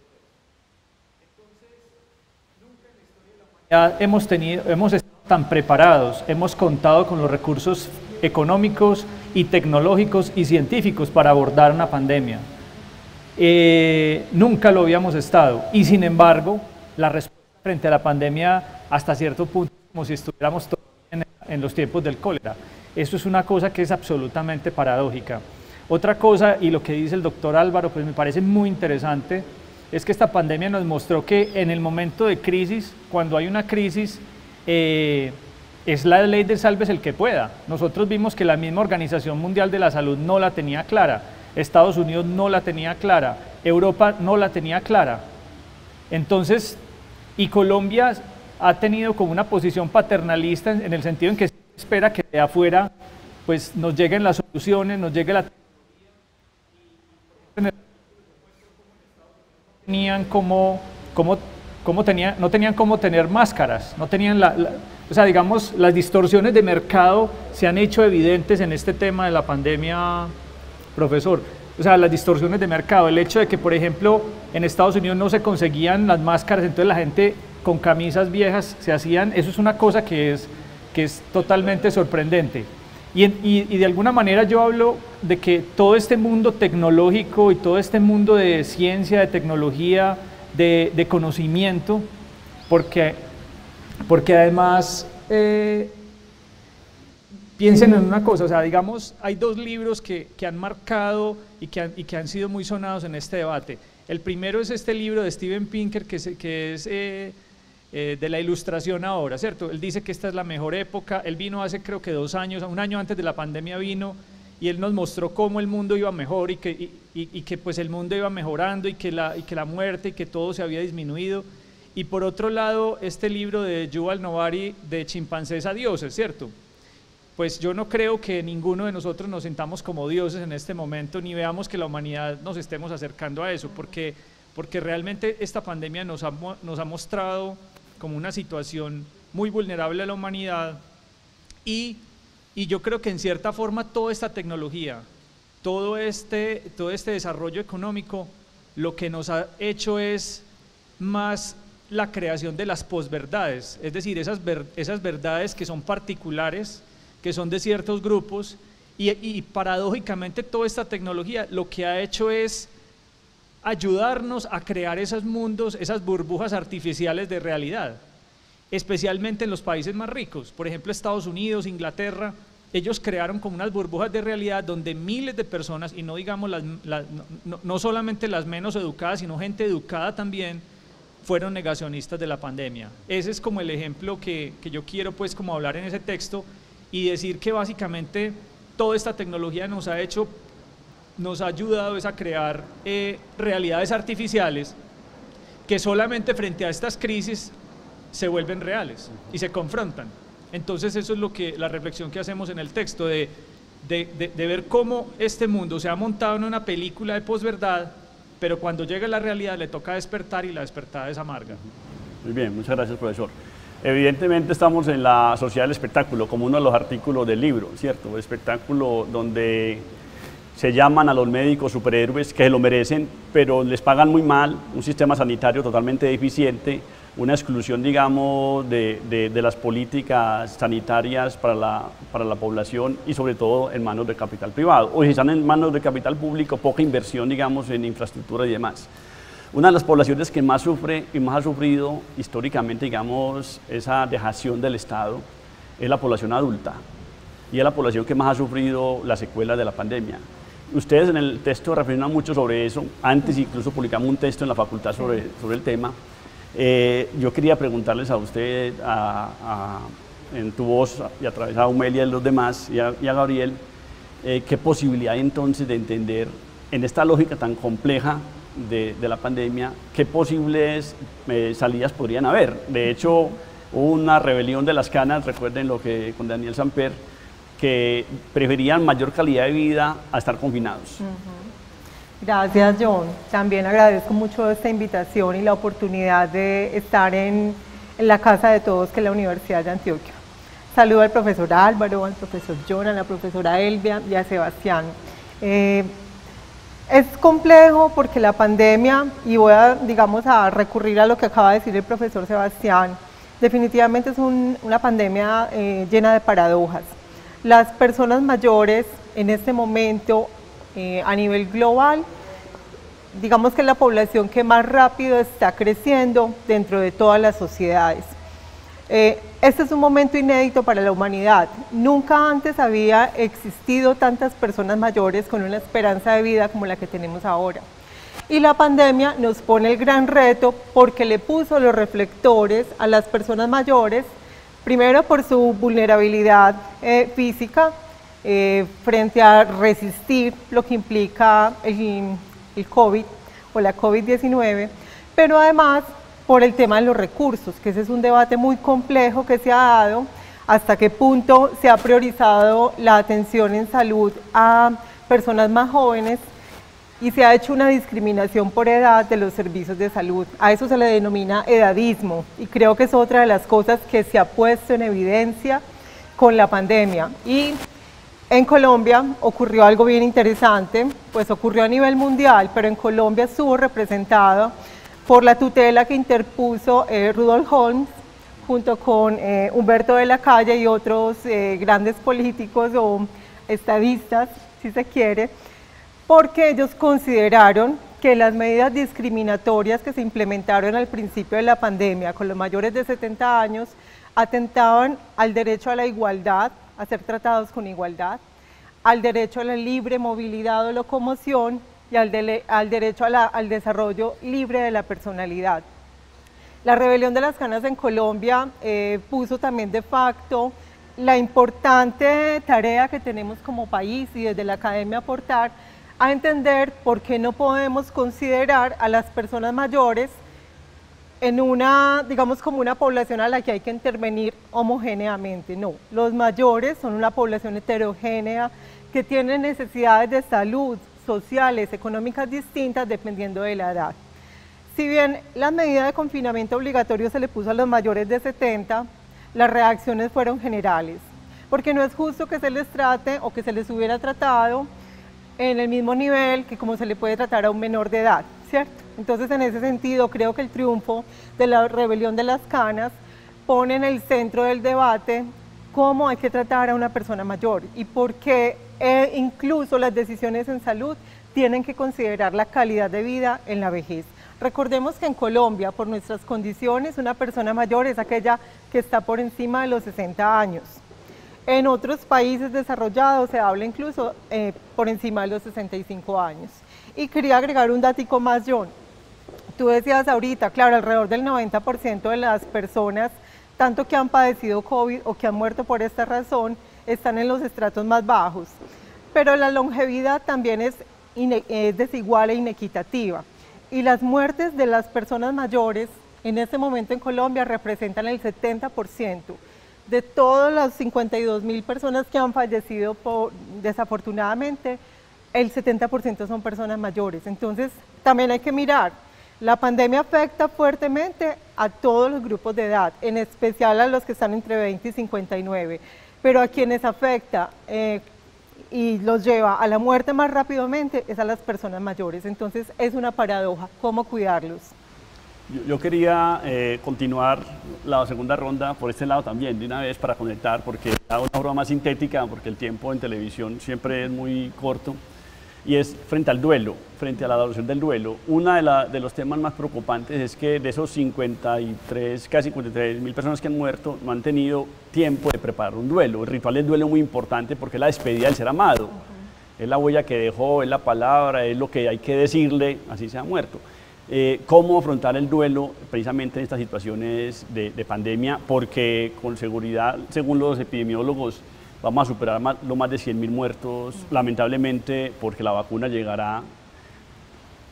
Hemos, tenido, hemos estado tan preparados, hemos contado con los recursos económicos y tecnológicos y científicos para abordar una pandemia. Eh, nunca lo habíamos estado y sin embargo la respuesta frente a la pandemia hasta cierto punto como si estuviéramos en, en los tiempos del cólera. Eso es una cosa que es absolutamente paradójica. Otra cosa, y lo que dice el doctor Álvaro, pues me parece muy interesante, es que esta pandemia nos mostró que en el momento de crisis, cuando hay una crisis, eh, es la ley del salves el que pueda. Nosotros vimos que la misma Organización Mundial de la Salud no la tenía clara, Estados Unidos no la tenía clara, Europa no la tenía clara. Entonces, y Colombia ha tenido como una posición paternalista en, el sentido en que espera que de afuera pues nos lleguen las soluciones, nos llegue la tenían como, como, como tenía, no tenían cómo tener máscaras, no tenían la, o sea, digamos, las distorsiones de mercado se han hecho evidentes en este tema de la pandemia, profesor. O sea, las distorsiones de mercado, el hecho de que, por ejemplo, en Estados Unidos no se conseguían las máscaras, entonces la gente con camisas viejas se hacían, eso es una cosa que es, que es totalmente sorprendente. Y, de alguna manera yo hablo de que todo este mundo tecnológico y todo este mundo de ciencia, de tecnología, de, de conocimiento, porque, porque además eh, piensen en una cosa, o sea, digamos, hay dos libros que, que han marcado y que han, y que han, sido muy sonados en este debate. El primero es este libro de Steven Pinker, que que es eh, eh, de la ilustración ahora, ¿cierto? Él dice que esta es la mejor época, él vino hace creo que dos años, un año antes de la pandemia vino y él nos mostró cómo el mundo iba mejor y que, y, que pues el mundo iba mejorando y que, la, y que la muerte y que todo se había disminuido. Y por otro lado, este libro de Yuval Novari de chimpancés a dioses, ¿cierto? Pues yo no creo que ninguno de nosotros nos sintamos como dioses en este momento, ni veamos que la humanidad nos estemos acercando a eso, porque, porque realmente esta pandemia nos ha, nos ha mostrado como una situación muy vulnerable a la humanidad y, y yo creo que en cierta forma toda esta tecnología, todo este, todo este desarrollo económico, lo que nos ha hecho es más la creación de las posverdades, es decir, esas, esas verdades que son particulares, que son de ciertos grupos, y, paradójicamente toda esta tecnología lo que ha hecho es ayudarnos a crear esos mundos, esas burbujas artificiales de realidad, especialmente en los países más ricos, por ejemplo Estados Unidos, Inglaterra, ellos crearon como unas burbujas de realidad donde miles de personas, y no digamos las, no, solamente las menos educadas, sino gente educada también, fueron negacionistas de la pandemia. Ese es como el ejemplo que, que yo quiero pues como hablar en ese texto y decir que básicamente toda esta tecnología nos ha hecho nos ha ayudado es a crear eh, realidades artificiales que solamente frente a estas crisis se vuelven reales y se confrontan. Entonces eso es lo que la reflexión que hacemos en el texto de, de, ver cómo este mundo se ha montado en una película de posverdad pero cuando llega la realidad le toca despertar y la despertada es amarga. Muy bien, muchas gracias, profesor. Evidentemente estamos en la sociedad del espectáculo, como uno de los artículos del libro, ¿cierto? Espectáculo donde se llaman a los médicos superhéroes que lo merecen, pero les pagan muy mal, un sistema sanitario totalmente deficiente, una exclusión, digamos, de, las políticas sanitarias para la, para la, población y sobre todo en manos del capital privado. O si están en manos del capital público, poca inversión, digamos, en infraestructura y demás. Una de las poblaciones que más sufre y más ha sufrido históricamente, digamos, esa dejación del Estado es la población adulta y es la población que más ha sufrido las secuelas de la pandemia. Ustedes en el texto refirieron mucho sobre eso, antes incluso publicamos un texto en la facultad sobre, sobre el tema, eh, yo quería preguntarles a usted, en tu voz y a través de Humelia y los demás, y a, Gabriel, eh, qué posibilidad entonces de entender en esta lógica tan compleja de, la pandemia, qué posibles eh, salidas podrían haber. De hecho, hubo una rebelión de las canas, recuerden lo que con Daniel Samper, que preferían mayor calidad de vida a estar confinados. Gracias, John. También agradezco mucho esta invitación y la oportunidad de estar en, la casa de todos, que es la Universidad de Antioquia. Saludo al profesor Álvaro, al profesor John, a la profesora Elvia y a Sebastián. Eh, es complejo porque la pandemia, y voy a, digamos, a recurrir a lo que acaba de decir el profesor Sebastián, definitivamente es una pandemia eh, llena de paradojas. Las personas mayores en este momento eh, a nivel global, digamos que es la población que más rápido está creciendo dentro de todas las sociedades. Eh, este es un momento inédito para la humanidad. Nunca antes había existido tantas personas mayores con una esperanza de vida como la que tenemos ahora. Y la pandemia nos pone el gran reto porque le puso los reflectores a las personas mayores, primero por su vulnerabilidad eh, física, eh, frente a resistir lo que implica el, el COVID o la COVID-19, pero además por el tema de los recursos, que ese es un debate muy complejo que se ha dado, hasta qué punto se ha priorizado la atención en salud a personas más jóvenes y se ha hecho una discriminación por edad de los servicios de salud. A eso se le denomina edadismo y creo que es otra de las cosas que se ha puesto en evidencia con la pandemia. Y en Colombia ocurrió algo bien interesante, pues ocurrió a nivel mundial, pero en Colombia estuvo representado por la tutela que interpuso eh, Rudolf Holmes junto con eh, Humberto de la Calle y otros eh, grandes políticos o estadistas, si se quiere, porque ellos consideraron que las medidas discriminatorias que se implementaron al principio de la pandemia con los mayores de 70 años atentaban al derecho a la igualdad, a ser tratados con igualdad, al derecho a la libre movilidad o locomoción y al, derecho al desarrollo libre de la personalidad. La rebelión de las canas en Colombia eh, puso también de facto la importante tarea que tenemos como país y desde la academia aportar a entender por qué no podemos considerar a las personas mayores en una, digamos, como una población a la que hay que intervenir homogéneamente. No, los mayores son una población heterogénea que tiene necesidades de salud, sociales, económicas distintas dependiendo de la edad. Si bien la medida de confinamiento obligatorio se le puso a los mayores de 70, las reacciones fueron generales, porque no es justo que se les trate o que se les hubiera tratado en el mismo nivel que como se le puede tratar a un menor de edad, ¿cierto? Entonces, en ese sentido, creo que el triunfo de la rebelión de las canas pone en el centro del debate cómo hay que tratar a una persona mayor y por qué eh, incluso las decisiones en salud tienen que considerar la calidad de vida en la vejez. Recordemos que en Colombia, por nuestras condiciones, una persona mayor es aquella que está por encima de los 60 años. En otros países desarrollados se habla incluso eh, por encima de los 65 años. Y quería agregar un datico más, John. Tú decías ahorita, claro, alrededor del 90% de las personas, tanto que han padecido COVID o que han muerto por esta razón, están en los estratos más bajos. Pero la longevidad también es, es desigual e inequitativa. Y las muertes de las personas mayores en este momento en Colombia representan el 70% de todas las 52 mil personas que han fallecido por, desafortunadamente, el 70% son personas mayores. Entonces, también hay que mirar, la pandemia afecta fuertemente a todos los grupos de edad, en especial a los que están entre 20 y 59, pero a quienes afecta eh, y los lleva a la muerte más rápidamente es a las personas mayores. Entonces es una paradoja, ¿cómo cuidarlos? Yo, quería eh, continuar la segunda ronda por este lado también, de una vez para conectar, porque hago una más sintética, porque el tiempo en televisión siempre es muy corto y es frente al duelo, frente a la adoración del duelo. Uno de, de, los temas más preocupantes es que de esos 53, casi 53 mil personas que han muerto, no han tenido tiempo de preparar un duelo. El ritual del duelo es muy importante porque es la despedida del ser amado. Es la huella que dejó, es la palabra, es lo que hay que decirle, así se ha muerto. Eh, ¿Cómo afrontar el duelo precisamente en estas situaciones de, de pandemia? Porque con seguridad, según los epidemiólogos, vamos a superar más, lo más de 100.000 muertos, lamentablemente, porque la vacuna llegará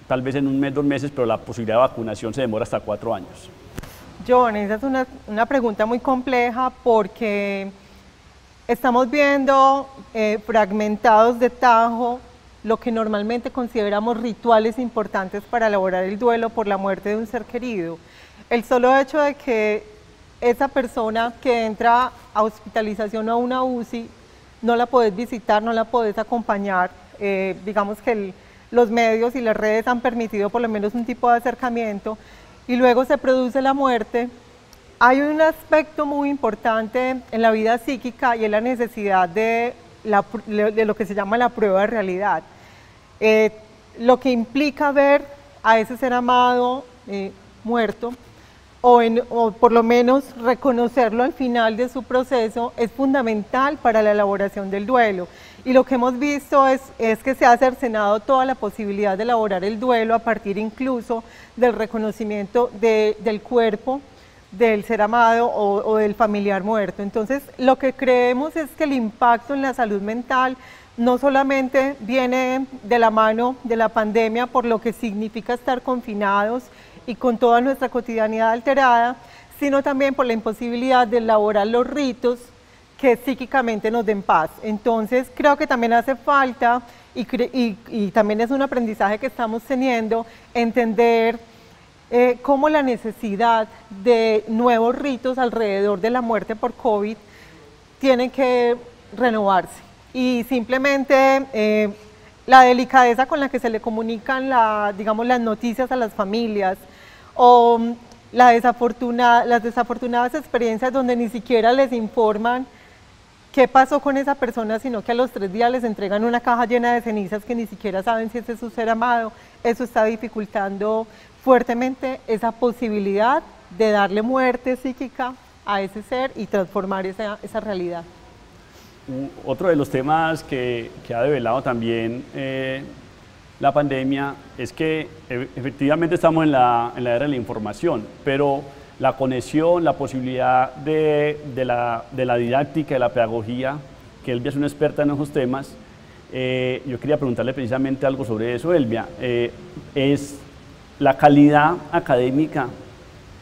tal vez en un mes, dos meses, pero la posibilidad de vacunación se demora hasta cuatro años. John, esa es una, una pregunta muy compleja porque estamos viendo eh, fragmentados de tajo lo que normalmente consideramos rituales importantes para elaborar el duelo por la muerte de un ser querido. El solo hecho de que esa persona que entra a hospitalización o a una UCI, no la podés visitar, no la podés acompañar. Eh, digamos que los medios y las redes han permitido por lo menos un tipo de acercamiento y luego se produce la muerte. Hay un aspecto muy importante en la vida psíquica y es la necesidad de, lo que se llama la prueba de realidad. Eh, lo que implica ver a ese ser amado eh, muerto o, por lo menos reconocerlo al final de su proceso es fundamental para la elaboración del duelo. Y lo que hemos visto es, es que se ha cercenado toda la posibilidad de elaborar el duelo a partir incluso del reconocimiento del cuerpo del ser amado o, o del familiar muerto. Entonces, lo que creemos es que el impacto en la salud mental no solamente viene de la mano de la pandemia por lo que significa estar confinados, y con toda nuestra cotidianidad alterada, sino también por la imposibilidad de elaborar los ritos que psíquicamente nos den paz. Entonces creo que también hace falta, y, también es un aprendizaje que estamos teniendo, entender eh, cómo la necesidad de nuevos ritos alrededor de la muerte por COVID tiene que renovarse. Y simplemente eh, la delicadeza con la que se le comunican la, digamos, las noticias a las familias, o la las desafortunadas experiencias donde ni siquiera les informan qué pasó con esa persona, sino que a los tres días les entregan una caja llena de cenizas que ni siquiera saben si ese es su ser amado. Eso está dificultando fuertemente esa posibilidad de darle muerte psíquica a ese ser y transformar esa, realidad. Otro de los temas que, que ha develado también eh, la pandemia es que e, efectivamente estamos en la, en la era de la información, pero la conexión, la posibilidad de, de, la, de la, didáctica, de la pedagogía, que Elvia es una experta en esos temas, eh, yo quería preguntarle precisamente algo sobre eso, Elvia. Eh, ¿Es la calidad académica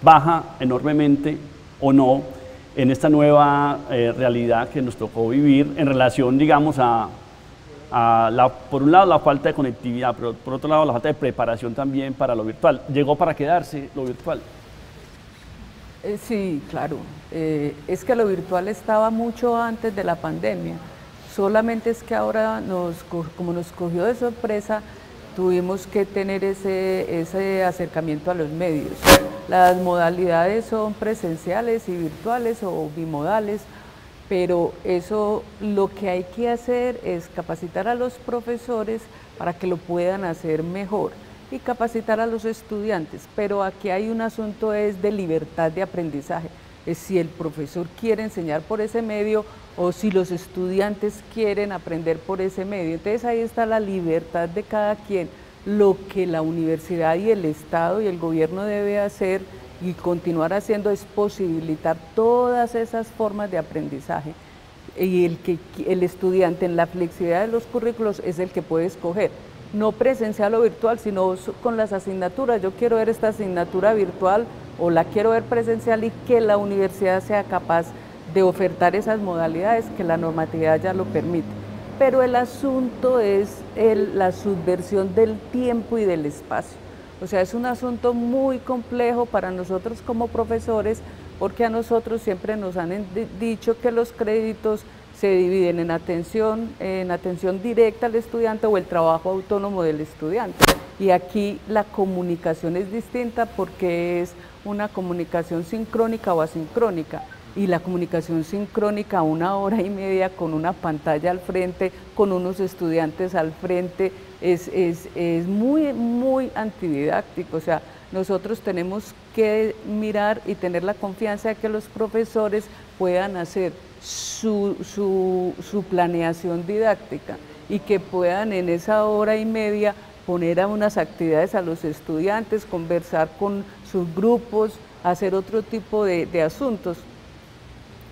baja enormemente o no en esta nueva eh, realidad que nos tocó vivir en relación, digamos, a, por un lado la falta de conectividad, pero por otro lado la falta de preparación también para lo virtual. ¿Llegó para quedarse lo virtual? Eh, sí, claro. Eh, es que lo virtual estaba mucho antes de la pandemia. Solamente es que ahora, nos, como nos cogió de sorpresa, tuvimos que tener ese, ese acercamiento a los medios. Las modalidades son presenciales y virtuales o bimodales pero eso lo que hay que hacer es capacitar a los profesores para que lo puedan hacer mejor y capacitar a los estudiantes, pero aquí hay un asunto es de libertad de aprendizaje, es si el profesor quiere enseñar por ese medio o si los estudiantes quieren aprender por ese medio. Entonces ahí está la libertad de cada quien. Lo que la universidad y el Estado y el gobierno debe hacer y continuar haciendo es posibilitar todas esas formas de aprendizaje. Y el que el estudiante en la flexibilidad de los currículos es el que puede escoger. No presencial o virtual sino con las asignaturas. Yo quiero ver esta asignatura virtual o la quiero ver presencial y que la universidad sea capaz de ofertar esas modalidades que la normatividad ya lo permite. Pero el asunto es la subversión del tiempo y del espacio. O sea, es un asunto muy complejo para nosotros como profesores, porque a nosotros siempre nos han dicho que los créditos se dividen en atención, en atención directa al estudiante o el trabajo autónomo del estudiante. Y aquí la comunicación es distinta porque es una comunicación sincrónica o asincrónica y la comunicación sincrónica una hora y media con una pantalla al frente, con unos estudiantes al frente, es, muy, muy antididáctico. O sea, nosotros tenemos que mirar y tener la confianza de que los profesores puedan hacer su, su, planeación didáctica y que puedan en esa hora y media poner a unas actividades a los estudiantes, conversar con sus grupos, hacer otro tipo de asuntos.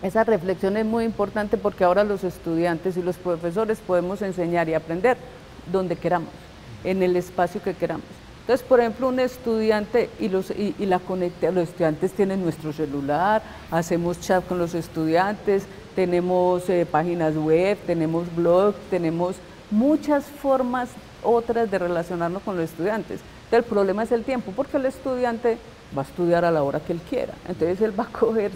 Esa reflexión es muy importante porque ahora los estudiantes y los profesores podemos enseñar y aprender donde queramos, en el espacio que queramos. Entonces, por ejemplo, un estudiante y, los, y, la conecta, los estudiantes tienen nuestro celular, hacemos chat con los estudiantes, tenemos eh, páginas web, tenemos blogs, tenemos muchas formas otras de relacionarnos con los estudiantes. el problema es el tiempo, porque el estudiante va a estudiar a la hora que él quiera. Entonces él va a coger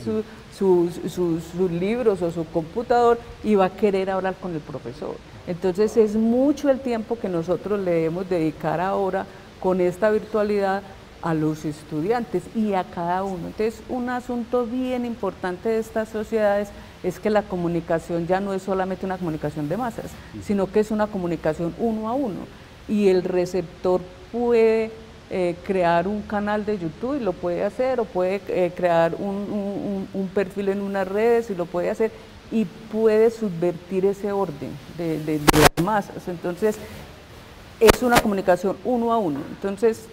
sus, libros o su computador y va a querer hablar con el profesor. Entonces es mucho el tiempo que nosotros le debemos dedicar ahora con esta virtualidad a los estudiantes y a cada uno. Entonces un asunto bien importante de estas sociedades es que la comunicación ya no es solamente una comunicación de masas, sino que es una comunicación uno a uno y el receptor puede eh, crear un canal de YouTube y lo puede hacer, o puede eh, crear un, perfil en unas redes y lo puede hacer, y puede subvertir ese orden de, de las masas. Entonces, es una comunicación uno a uno. Entonces,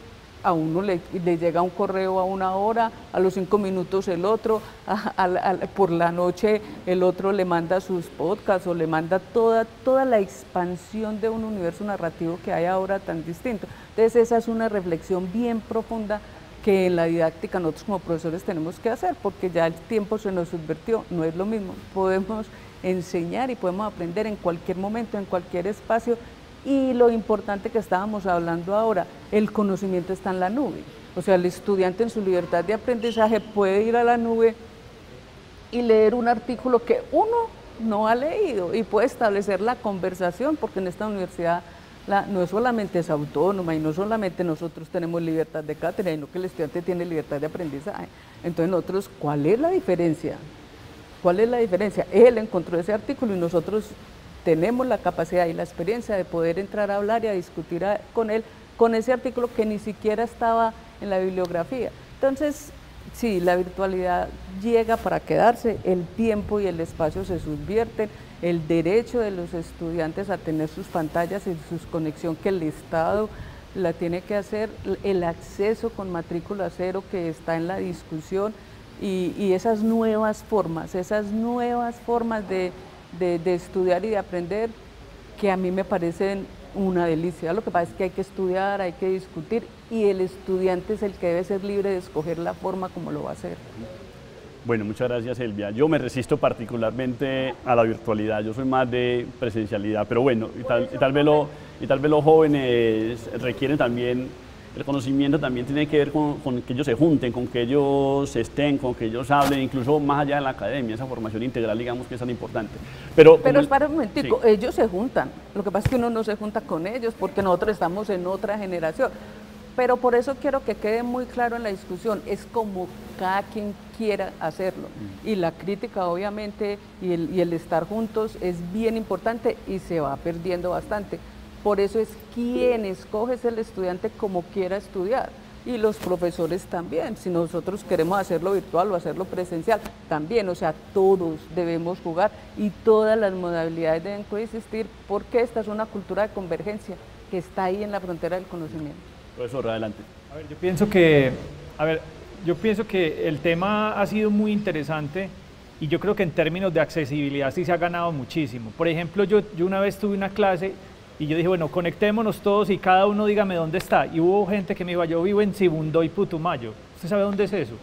a uno le, llega un correo a una hora, a los cinco minutos el otro, por la noche el otro le manda sus podcasts o le manda toda, toda la expansión de un universo narrativo que hay ahora tan distinto. Entonces esa es una reflexión bien profunda que en la didáctica nosotros como profesores tenemos que hacer, porque ya el tiempo se nos subvertió, no es lo mismo, podemos enseñar y podemos aprender en cualquier momento, en cualquier espacio y lo importante que estábamos hablando ahora, el conocimiento está en la nube. O sea, el estudiante en su libertad de aprendizaje puede ir a la nube y leer un artículo que uno no ha leído y puede establecer la conversación, porque en esta universidad no es solamente es autónoma y no solamente nosotros tenemos libertad de cátedra, sino que el estudiante tiene libertad de aprendizaje. Entonces nosotros, ¿cuál es la diferencia? ¿Cuál es la diferencia? Él encontró ese artículo y nosotros tenemos la capacidad y la experiencia de poder entrar a hablar y a discutir con él con ese artículo que ni siquiera estaba en la bibliografía. Entonces, sí, la virtualidad llega para quedarse, el tiempo y el espacio se subvierten, el derecho de los estudiantes a tener sus pantallas y sus conexión que el Estado la tiene que hacer, el acceso con matrícula cero que está en la discusión y, y esas nuevas formas, esas nuevas formas de de, estudiar y de aprender que a mí me parecen una delicia. Lo que pasa es que hay que estudiar, hay que discutir y el estudiante es el que debe ser libre de escoger la forma como lo va a hacer. Bueno, muchas gracias Elvia. Yo me resisto particularmente a la virtualidad, yo soy más de presencialidad, pero bueno, y tal, vez, lo, y tal vez los jóvenes requieren también el conocimiento también tiene que ver con, que ellos se junten, con que ellos estén, con que ellos hablen, incluso más allá de la academia, esa formación integral, digamos que es tan importante. Pero, Pero espera un momentico, ellos se juntan, lo que pasa es que uno no se junta con ellos porque nosotros estamos en otra generación. Pero por eso quiero que quede muy claro en la discusión, es como cada quien quiera hacerlo. Mm. Y la crítica, obviamente, y el, y el estar juntos es bien importante y se va perdiendo bastante. Por eso es quien escoge es el estudiante como quiera estudiar y los profesores también. Si nosotros queremos hacerlo virtual o hacerlo presencial, también, o sea, todos debemos jugar y todas las modalidades deben coexistir porque esta es una cultura de convergencia que está ahí en la frontera del conocimiento. Profesor, adelante. A ver, yo pienso que, a ver, yo pienso que el tema ha sido muy interesante y yo creo que en términos de accesibilidad sí se ha ganado muchísimo. Por ejemplo, yo, yo una vez tuve una clase y yo dije, bueno, conectémonos todos y cada uno dígame dónde está. Y hubo gente que me dijo, yo vivo en Sibundo y Putumayo. ¿Usted sabe dónde es eso?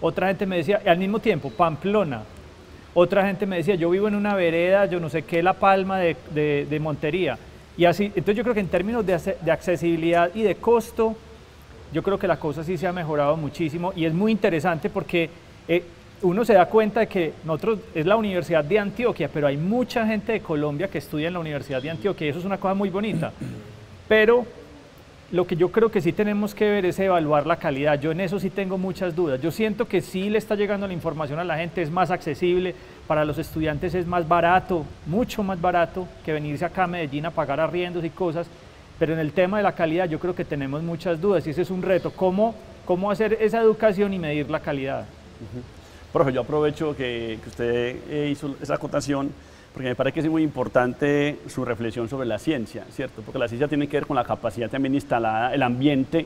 Otra gente me decía, al mismo tiempo, Pamplona. otra gente me decía, yo vivo en una vereda, yo no sé qué, La Palma de, de, Montería. Y así, entonces yo creo que en términos de, de, accesibilidad y de costo, yo creo que la cosa sí se ha mejorado muchísimo y es muy interesante porque eh, uno se da cuenta de que nosotros es la Universidad de Antioquia, pero hay mucha gente de Colombia que estudia en la Universidad de Antioquia y eso es una cosa muy bonita. Pero lo que yo creo que sí tenemos que ver es evaluar la calidad. Yo en eso sí tengo muchas dudas. Yo siento que sí le está llegando la información a la gente, es más accesible, para los estudiantes es más barato, mucho más barato que venirse acá a Medellín a pagar arriendos y cosas, pero en el tema de la calidad yo creo que tenemos muchas dudas y ese es un reto, cómo, cómo hacer esa educación y medir la calidad. Profe, yo aprovecho que, usted eh, hizo esa acotación porque me parece que es muy importante su reflexión sobre la ciencia, ¿cierto? Porque la ciencia tiene que ver con la capacidad también instalada, el ambiente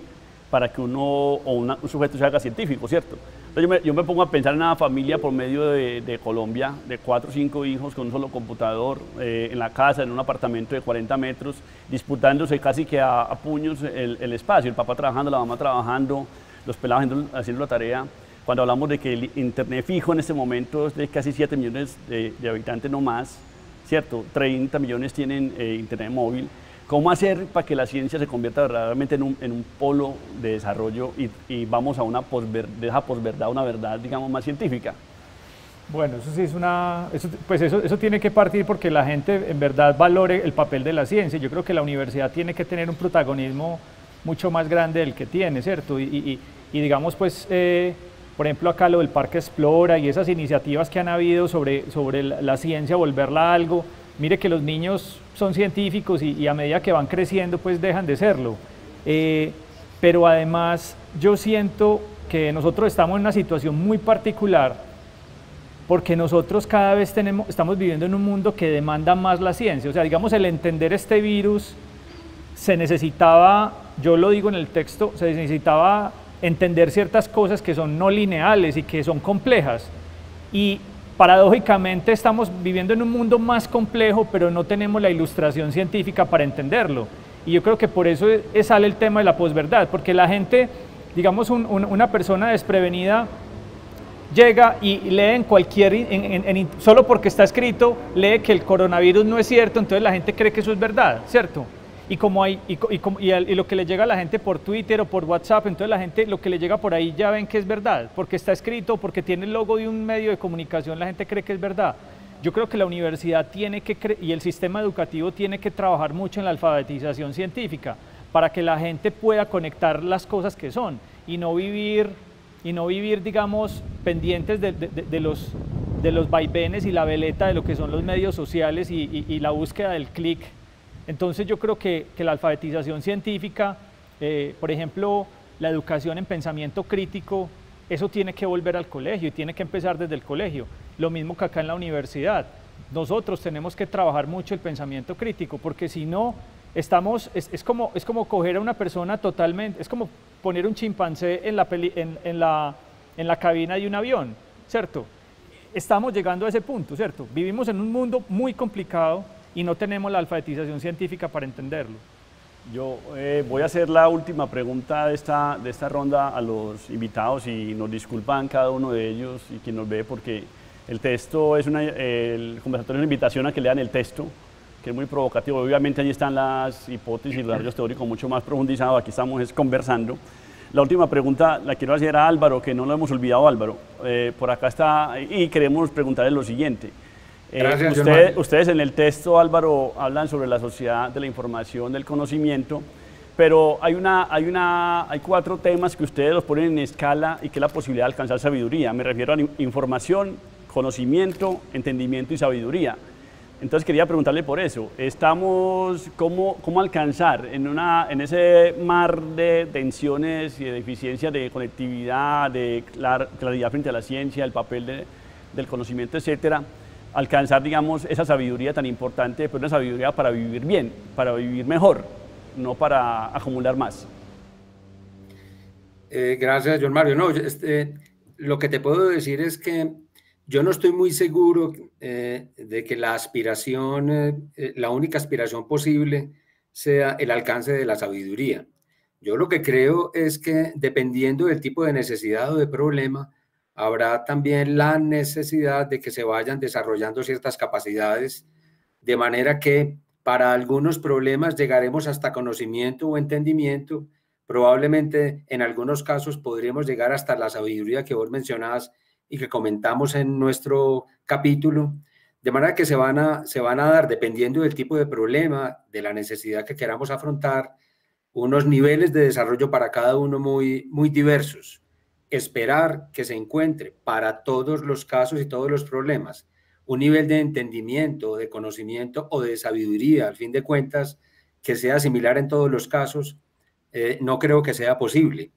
para que uno o un sujeto se haga científico, ¿cierto? Yo me, pongo a pensar en una familia por medio de, Colombia, de cuatro o cinco hijos con un solo computador, eh, en la casa, en un apartamento de 40 metros, disputándose casi que a, puños el, espacio, el papá trabajando, la mamá trabajando, los pelados haciendo la tarea cuando hablamos de que el Internet fijo en este momento es de casi 7 millones de, habitantes no más, ¿cierto? 30 millones tienen eh, Internet móvil. ¿Cómo hacer para que la ciencia se convierta verdaderamente en un, polo de desarrollo y, vamos a una de esa posverdad, una verdad, digamos, más científica? Bueno, eso sí es una, pues eso, eso tiene que partir porque la gente en verdad valore el papel de la ciencia. Yo creo que la universidad tiene que tener un protagonismo mucho más grande del que tiene, ¿cierto? Y, digamos, pues, eh, por ejemplo, acá lo del Parque Explora y esas iniciativas que han habido sobre, sobre la ciencia, volverla algo. Mire que los niños son científicos y, a medida que van creciendo, pues dejan de serlo. Eh, pero además yo siento que nosotros estamos en una situación muy particular porque nosotros cada vez tenemos, estamos viviendo en un mundo que demanda más la ciencia. O sea, digamos, el entender este virus se necesitaba, yo lo digo en el texto, se necesitaba entender ciertas cosas que son no lineales y que son complejas. Y paradójicamente estamos viviendo en un mundo más complejo, pero no tenemos la ilustración científica para entenderlo. Y yo creo que por eso sale el tema de la posverdad, porque la gente, digamos, una persona desprevenida llega y lee en cualquier, solo porque está escrito, lee que el coronavirus no es cierto, entonces la gente cree que eso es verdad, ¿cierto? Y como hay y, lo que le llega a la gente por Twitter o por WhatsApp, entonces la gente lo que le llega por ahí ya ven que es verdad, porque está escrito, porque tiene el logo de un medio de comunicación, la gente cree que es verdad. Yo creo que la universidad tiene que y el sistema educativo tiene que trabajar mucho en la alfabetización científica para que la gente pueda conectar las cosas que son y no vivir y no vivir digamos pendientes de, de, los de los vaivenes y la veleta de lo que son los medios sociales y, y la búsqueda del clic entonces yo creo que, la alfabetización científica, eh, por ejemplo, la educación en pensamiento crítico, eso tiene que volver al colegio y tiene que empezar desde el colegio. Lo mismo que acá en la universidad. Nosotros tenemos que trabajar mucho el pensamiento crítico, porque si no, estamos, es, como, es como coger a una persona totalmente, es como poner un chimpancé en la, en, la, en la cabina de un avión, ¿cierto? Estamos llegando a ese punto, ¿cierto? Vivimos en un mundo muy complicado y no tenemos la alfabetización científica para entenderlo. Yo eh, voy a hacer la última pregunta de esta, de esta ronda a los invitados y nos disculpan cada uno de ellos y quien nos ve porque el texto es una, el conversatorio es una invitación a que lean el texto, que es muy provocativo. Obviamente allí están las hipótesis y los desarrollos teóricos mucho más profundizados, aquí estamos es conversando. La última pregunta la quiero hacer a Álvaro, que no lo hemos olvidado Álvaro. Eh, por acá está, y queremos preguntarle lo siguiente. Eh, ustedes en el texto, Álvaro, hablan sobre la sociedad de la información, del conocimiento, pero hay, una, hay, una, hay cuatro temas que ustedes los ponen en escala y que es la posibilidad de alcanzar sabiduría. Me refiero a información, conocimiento, entendimiento y sabiduría. Entonces quería preguntarle por eso. Estamos, ¿cómo, cómo alcanzar en, una, en ese mar de tensiones y de deficiencia de conectividad, de claridad frente a la ciencia, el papel del conocimiento, etcétera? Alcanzar, digamos, esa sabiduría tan importante, pero una sabiduría para vivir bien, para vivir mejor, no para acumular más. Eh, gracias, John Mario. No, este, lo que te puedo decir es que yo no estoy muy seguro eh, de que la aspiración, eh, la única aspiración posible sea el alcance de la sabiduría. Yo lo que creo es que dependiendo del tipo de necesidad o de problema, habrá también la necesidad de que se vayan desarrollando ciertas capacidades, de manera que para algunos problemas llegaremos hasta conocimiento o entendimiento, probablemente en algunos casos podríamos llegar hasta la sabiduría que vos mencionabas y que comentamos en nuestro capítulo, de manera que se van a, se van a dar, dependiendo del tipo de problema, de la necesidad que queramos afrontar, unos niveles de desarrollo para cada uno muy, muy diversos. Esperar que se encuentre para todos los casos y todos los problemas un nivel de entendimiento, de conocimiento o de sabiduría, al fin de cuentas, que sea similar en todos los casos, eh, no creo que sea posible.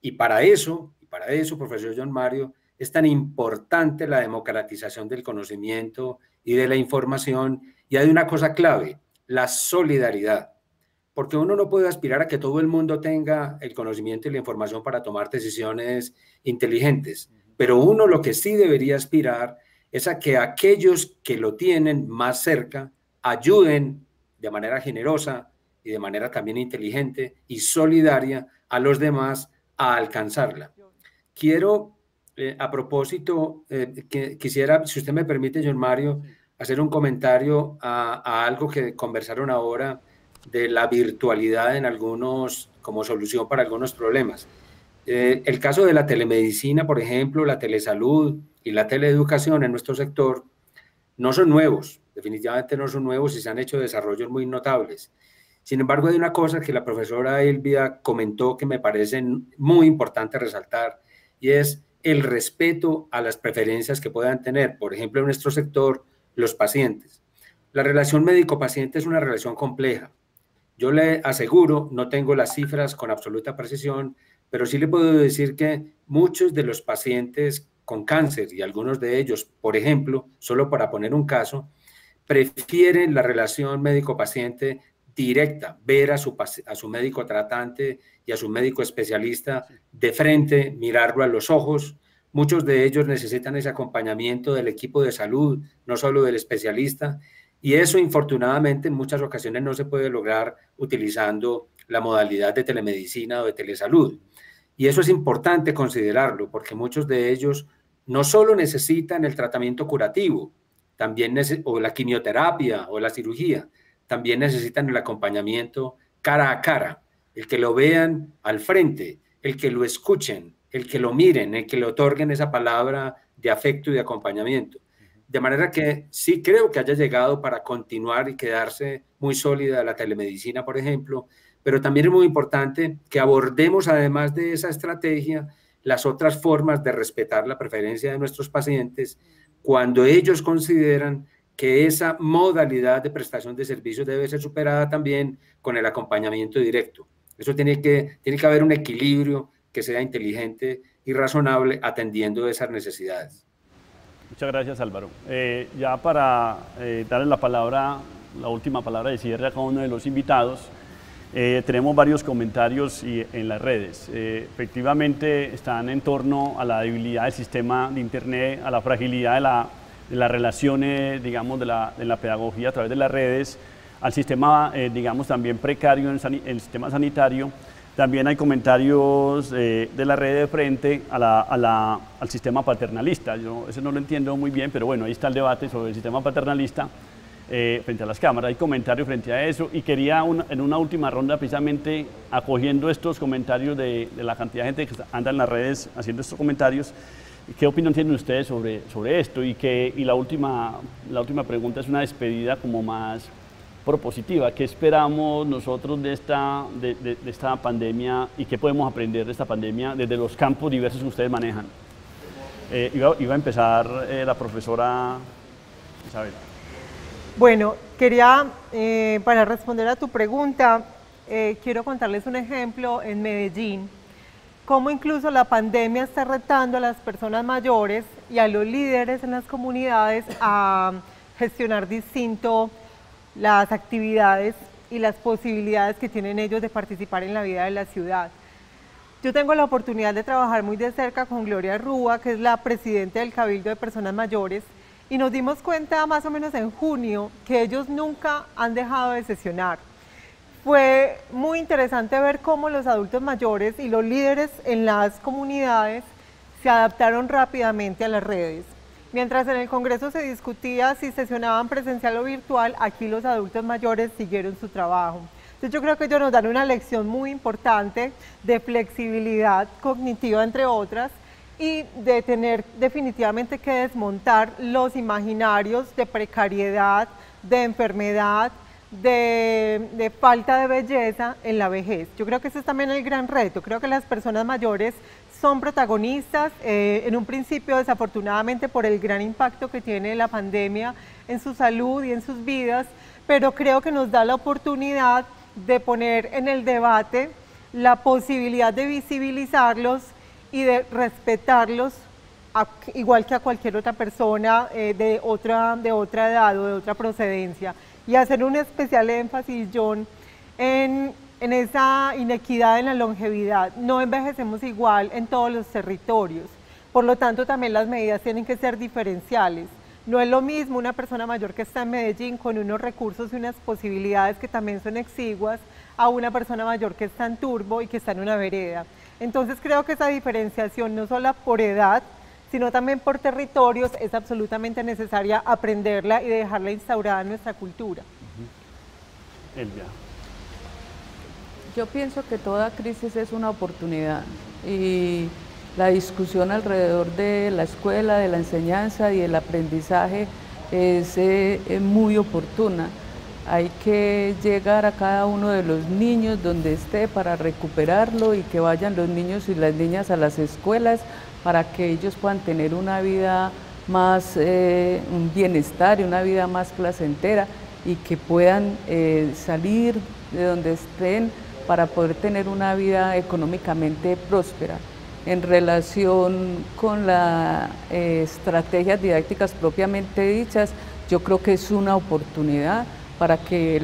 Y para eso, para eso, profesor John Mario, es tan importante la democratización del conocimiento y de la información. Y hay una cosa clave, la solidaridad. Porque uno no puede aspirar a que todo el mundo tenga el conocimiento y la información para tomar decisiones inteligentes. Pero uno lo que sí debería aspirar es a que aquellos que lo tienen más cerca ayuden de manera generosa y de manera también inteligente y solidaria a los demás a alcanzarla. Quiero eh, a propósito, eh, que, quisiera, si usted me permite, John Mario, hacer un comentario a, algo que conversaron ahora de la virtualidad en algunos, como solución para algunos problemas. Eh, el caso de la telemedicina, por ejemplo, la telesalud y la teleeducación en nuestro sector no son nuevos, definitivamente no son nuevos y se han hecho desarrollos muy notables. Sin embargo, hay una cosa que la profesora Elvia comentó que me parece muy importante resaltar y es el respeto a las preferencias que puedan tener, por ejemplo, en nuestro sector, los pacientes. La relación médico-paciente es una relación compleja. Yo le aseguro, no tengo las cifras con absoluta precisión, pero sí le puedo decir que muchos de los pacientes con cáncer y algunos de ellos, por ejemplo, solo para poner un caso, prefieren la relación médico-paciente directa, ver a su, médico tratante y a su médico especialista de frente, mirarlo a los ojos. Muchos de ellos necesitan ese acompañamiento del equipo de salud, no solo del especialista, y eso infortunadamente en muchas ocasiones no se puede lograr utilizando la modalidad de telemedicina o de telesalud. Y eso es importante considerarlo, porque muchos de ellos no solo necesitan el tratamiento curativo, también o la quimioterapia o la cirugía, también necesitan el acompañamiento cara a cara, el que lo vean al frente, el que lo escuchen, el que lo miren, el que le otorguen esa palabra de afecto y de acompañamiento. De manera que sí creo que haya llegado para continuar y quedarse muy sólida la telemedicina, por ejemplo, pero también es muy importante que abordemos, además de esa estrategia, las otras formas de respetar la preferencia de nuestros pacientes cuando ellos consideran que esa modalidad de prestación de servicios debe ser superada también con el acompañamiento directo. Eso tiene que, tiene que haber un equilibrio que sea inteligente y razonable atendiendo esas necesidades. Muchas gracias Álvaro. Eh, ya para eh, darle la palabra, la última palabra de cierre a cada uno de los invitados, eh, tenemos varios comentarios y, en las redes. efectivamente están en torno a la debilidad del sistema de Internet, a la fragilidad de la de las relaciones, digamos, de la, de la pedagogía a través de las redes, al sistema, eh, digamos, también precario en el, sistema sanitario. También hay comentarios eh, de la red frente a la, a la, al sistema paternalista. Yo eso no lo entiendo muy bien, pero bueno, ahí está el debate sobre el sistema paternalista eh, frente a las cámaras. Hay comentarios frente a eso y quería en una última ronda precisamente acogiendo estos comentarios de, la cantidad de gente que anda en las redes haciendo estos comentarios, ¿Qué opinión tienen ustedes sobre, esto? Y, que, y la última pregunta es una despedida como más propositiva. ¿Qué esperamos nosotros de esta, de, esta pandemia y qué podemos aprender de esta pandemia desde los campos diversos que ustedes manejan? Eh, iba, iba, a empezar eh, la profesora Isabel. Bueno, quería, eh, para responder a tu pregunta, quiero contarles un ejemplo en Medellín cómo incluso la pandemia está retando a las personas mayores y a los líderes en las comunidades a gestionar distinto las actividades y las posibilidades que tienen ellos de participar en la vida de la ciudad. Yo tengo la oportunidad de trabajar muy de cerca con Gloria Rúa, que es la presidenta del Cabildo de Personas Mayores, y nos dimos cuenta más o menos en junio que ellos nunca han dejado de sesionar fue muy interesante ver cómo los adultos mayores y los líderes en las comunidades se adaptaron rápidamente a las redes. Mientras en el Congreso se discutía si sesionaban presencial o virtual, aquí los adultos mayores siguieron su trabajo. Entonces yo creo que ellos nos dan una lección muy importante de flexibilidad cognitiva, entre otras, y de tener definitivamente que desmontar los imaginarios de precariedad, de enfermedad, de, falta de belleza en la vejez. Yo creo que ese es también el gran reto. Creo que las personas mayores son protagonistas, eh, en un principio desafortunadamente por el gran impacto que tiene la pandemia en su salud y en sus vidas, pero creo que nos da la oportunidad de poner en el debate la posibilidad de visibilizarlos y de respetarlos igual que a cualquier otra persona eh, de, otra, de otra edad o de otra procedencia. Y hacer un especial énfasis, John, en en esa inequidad en la longevidad. No envejecemos igual en todos los territorios. Por lo tanto, también las medidas tienen que ser diferenciales. No es lo mismo una persona mayor que está en Medellín con unos recursos y unas posibilidades que también son exiguas a una persona mayor que está en Turbo y que está en una vereda. Entonces creo que esa diferenciación no solo por edad, sino también por territorios es absolutamente necesaria aprenderla y dejarla instaurada en nuestra cultura. Elvia. Yo pienso que toda crisis es una oportunidad y la discusión alrededor de la escuela, de la enseñanza y el aprendizaje es, eh, muy oportuna. Hay que llegar a cada uno de los niños donde esté para recuperarlo y que vayan los niños y las niñas a las escuelas para que ellos puedan tener una vida más, eh, un bienestar y una vida más placentera y que puedan eh, salir de donde estén para poder tener una vida económicamente próspera. En relación con las eh, estrategias didácticas propiamente dichas, yo creo que es una oportunidad para que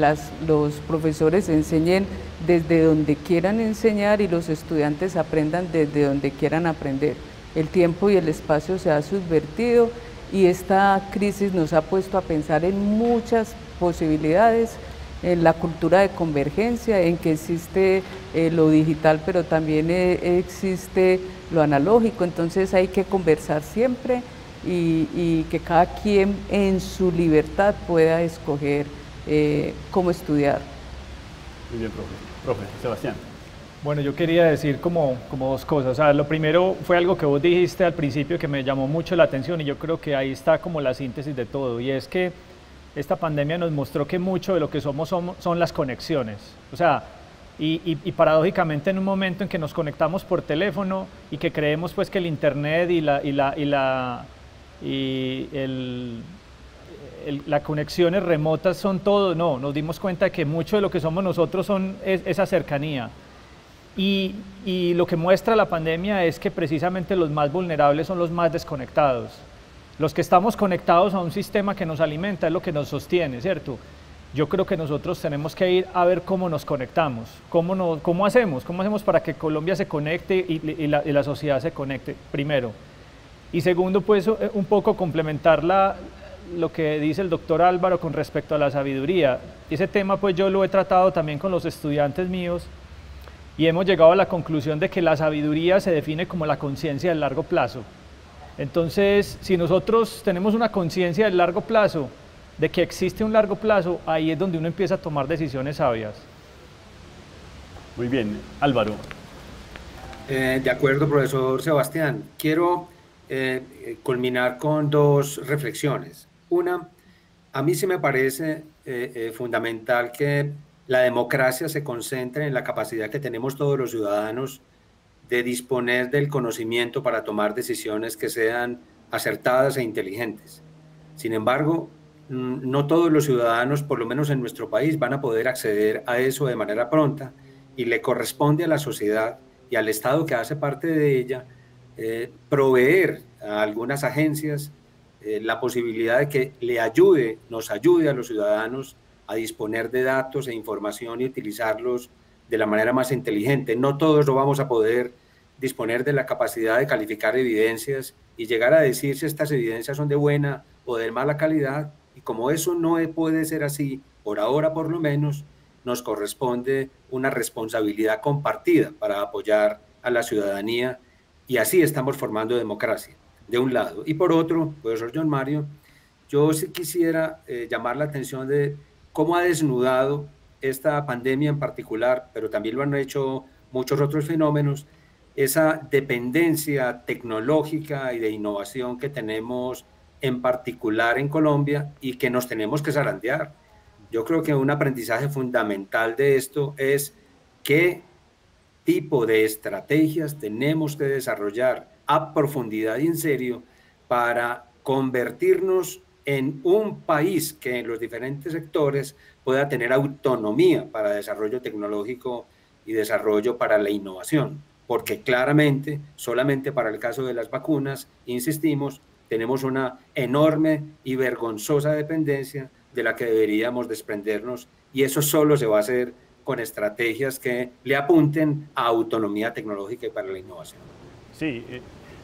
los profesores enseñen desde donde quieran enseñar y los estudiantes aprendan desde donde quieran aprender. El tiempo y el espacio se ha subvertido y esta crisis nos ha puesto a pensar en muchas posibilidades en la cultura de convergencia, en que existe eh, lo digital, pero también eh, existe lo analógico, entonces hay que conversar siempre y, que cada quien en su libertad pueda escoger eh, cómo estudiar. Muy bien, profe. Profe, Sebastián. Bueno, yo quería decir como, como dos cosas. O sea, lo primero fue algo que vos dijiste al principio que me llamó mucho la atención y yo creo que ahí está como la síntesis de todo y es que esta pandemia nos mostró que mucho de lo que somos son, las conexiones. O sea, y, paradójicamente en un momento en que nos conectamos por teléfono y que creemos pues que el internet y la, y la, y la, y el, las conexiones remotas son todo, no, nos dimos cuenta de que mucho de lo que somos nosotros son esa cercanía. Y, y lo que muestra la pandemia es que precisamente los más vulnerables son los más desconectados. Los que estamos conectados a un sistema que nos alimenta es lo que nos sostiene, ¿cierto? Yo creo que nosotros tenemos que ir a ver cómo nos conectamos, cómo, cómo hacemos, cómo hacemos para que Colombia se conecte y, la, sociedad se conecte, primero. Y segundo, pues eh, un poco complementar lo que dice el doctor Álvaro con respecto a la sabiduría. Ese tema pues yo lo he tratado también con los estudiantes míos y hemos llegado a la conclusión de que la sabiduría se define como la conciencia del largo plazo. Entonces, si nosotros tenemos una conciencia del largo plazo, de que existe un largo plazo, ahí es donde uno empieza a tomar decisiones sabias. Muy bien, Álvaro. Eh, de acuerdo, profesor Sebastián. Quiero eh, culminar con dos reflexiones. Una, a mí sí me parece eh, fundamental que la democracia se concentre en la capacidad que tenemos todos los ciudadanos de disponer del conocimiento para tomar decisiones que sean acertadas e inteligentes. Sin embargo, mm, no todos los ciudadanos, por lo menos en nuestro país, van a poder acceder a eso de manera pronta y le corresponde a la sociedad y al Estado que hace parte de ella eh, proveer a algunas agencias eh, la posibilidad de que le ayude, nos ayude a los ciudadanos a disponer de datos e información y utilizarlos de la manera más inteligente. No todos lo vamos a poder disponer de la capacidad de calificar evidencias y llegar a decir si estas evidencias son de buena o de mala calidad. Y como eso no puede ser así, por ahora por lo menos, nos corresponde una responsabilidad compartida para apoyar a la ciudadanía Y así estamos formando democracia, de un lado. Y por otro, profesor John Mario, yo sí quisiera eh, llamar la atención de cómo ha desnudado esta pandemia en particular, pero también lo han hecho muchos otros fenómenos, esa dependencia tecnológica y de innovación que tenemos en particular en Colombia y que nos tenemos que zarandear. Yo creo que un aprendizaje fundamental de esto es qué tipo de estrategias tenemos que desarrollar a profundidad y en serio para convertirnos en un país que en los diferentes sectores pueda tener autonomía para desarrollo tecnológico y desarrollo para la innovación. Porque claramente, solamente para el caso de las vacunas, insistimos, tenemos una enorme y vergonzosa dependencia de la que deberíamos desprendernos y eso solo se va a hacer con estrategias que le apunten a autonomía tecnológica y para la innovación. Sí,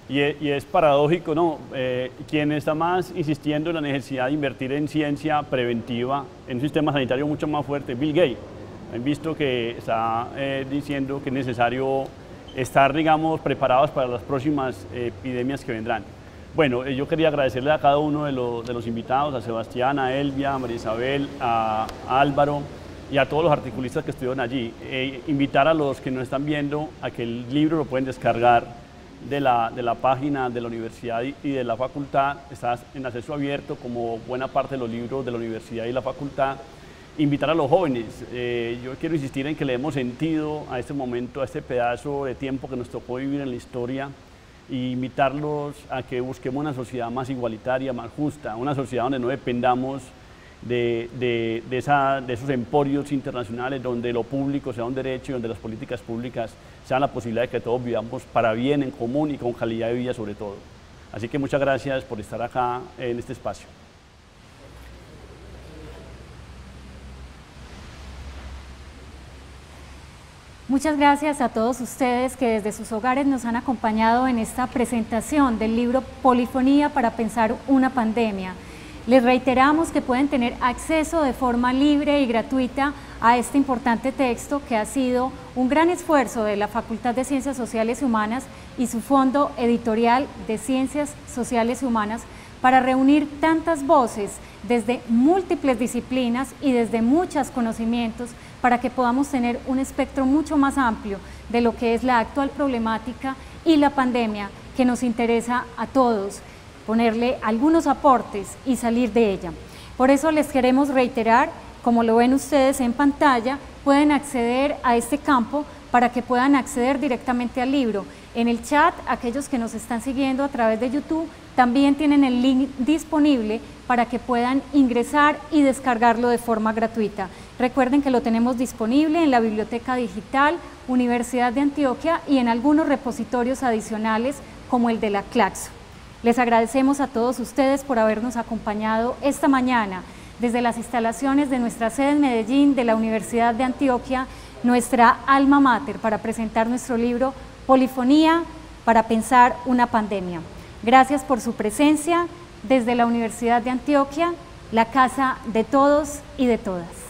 y, es paradójico, ¿no? Eh, quien está más insistiendo en la necesidad de invertir en ciencia preventiva, en un sistema sanitario mucho más fuerte, Bill Gates. Han visto que está eh, diciendo que es necesario estar, digamos, preparados para las próximas epidemias que vendrán. Bueno, yo quería agradecerle a cada uno de, los invitados, a Sebastián, a Elvia, a María Isabel, a, Álvaro y a todos los articulistas que estuvieron allí. E invitar a los que nos están viendo a que el libro lo pueden descargar de la, de la página de la universidad y, de la facultad. Está en acceso abierto como buena parte de los libros de la universidad y la facultad. Invitar a los jóvenes. Eh, yo quiero insistir en que le demos sentido a este momento, a este pedazo de tiempo que nos tocó vivir en la historia y invitarlos a que busquemos una sociedad más igualitaria, más justa, una sociedad donde no dependamos de, de, de, esos emporios internacionales, donde lo público sea un derecho y donde las políticas públicas sean la posibilidad de que todos vivamos para bien, en común y con calidad de vida sobre todo. Así que muchas gracias por estar acá en este espacio. Muchas gracias a todos ustedes que desde sus hogares nos han acompañado en esta presentación del libro Polifonía para pensar una pandemia. Les reiteramos que pueden tener acceso de forma libre y gratuita a este importante texto que ha sido un gran esfuerzo de la Facultad de Ciencias Sociales y Humanas y su Fondo Editorial de Ciencias Sociales y Humanas para reunir tantas voces desde múltiples disciplinas y desde muchos conocimientos para que podamos tener un espectro mucho más amplio de lo que es la actual problemática y la pandemia que nos interesa a todos, ponerle algunos aportes y salir de ella. Por eso les queremos reiterar, como lo ven ustedes en pantalla, pueden acceder a este campo para que puedan acceder directamente al libro. En el chat, aquellos que nos están siguiendo a través de YouTube, también tienen el link disponible para que puedan ingresar y descargarlo de forma gratuita. Recuerden que lo tenemos disponible en la Biblioteca Digital, Universidad de Antioquia y en algunos repositorios adicionales como el de la Claxo. Les agradecemos a todos ustedes por habernos acompañado esta mañana desde las instalaciones de nuestra sede en Medellín de la Universidad de Antioquia, nuestra alma mater, para presentar nuestro libro Polifonía para pensar una pandemia. Gracias por su presencia desde la Universidad de Antioquia, la casa de todos y de todas.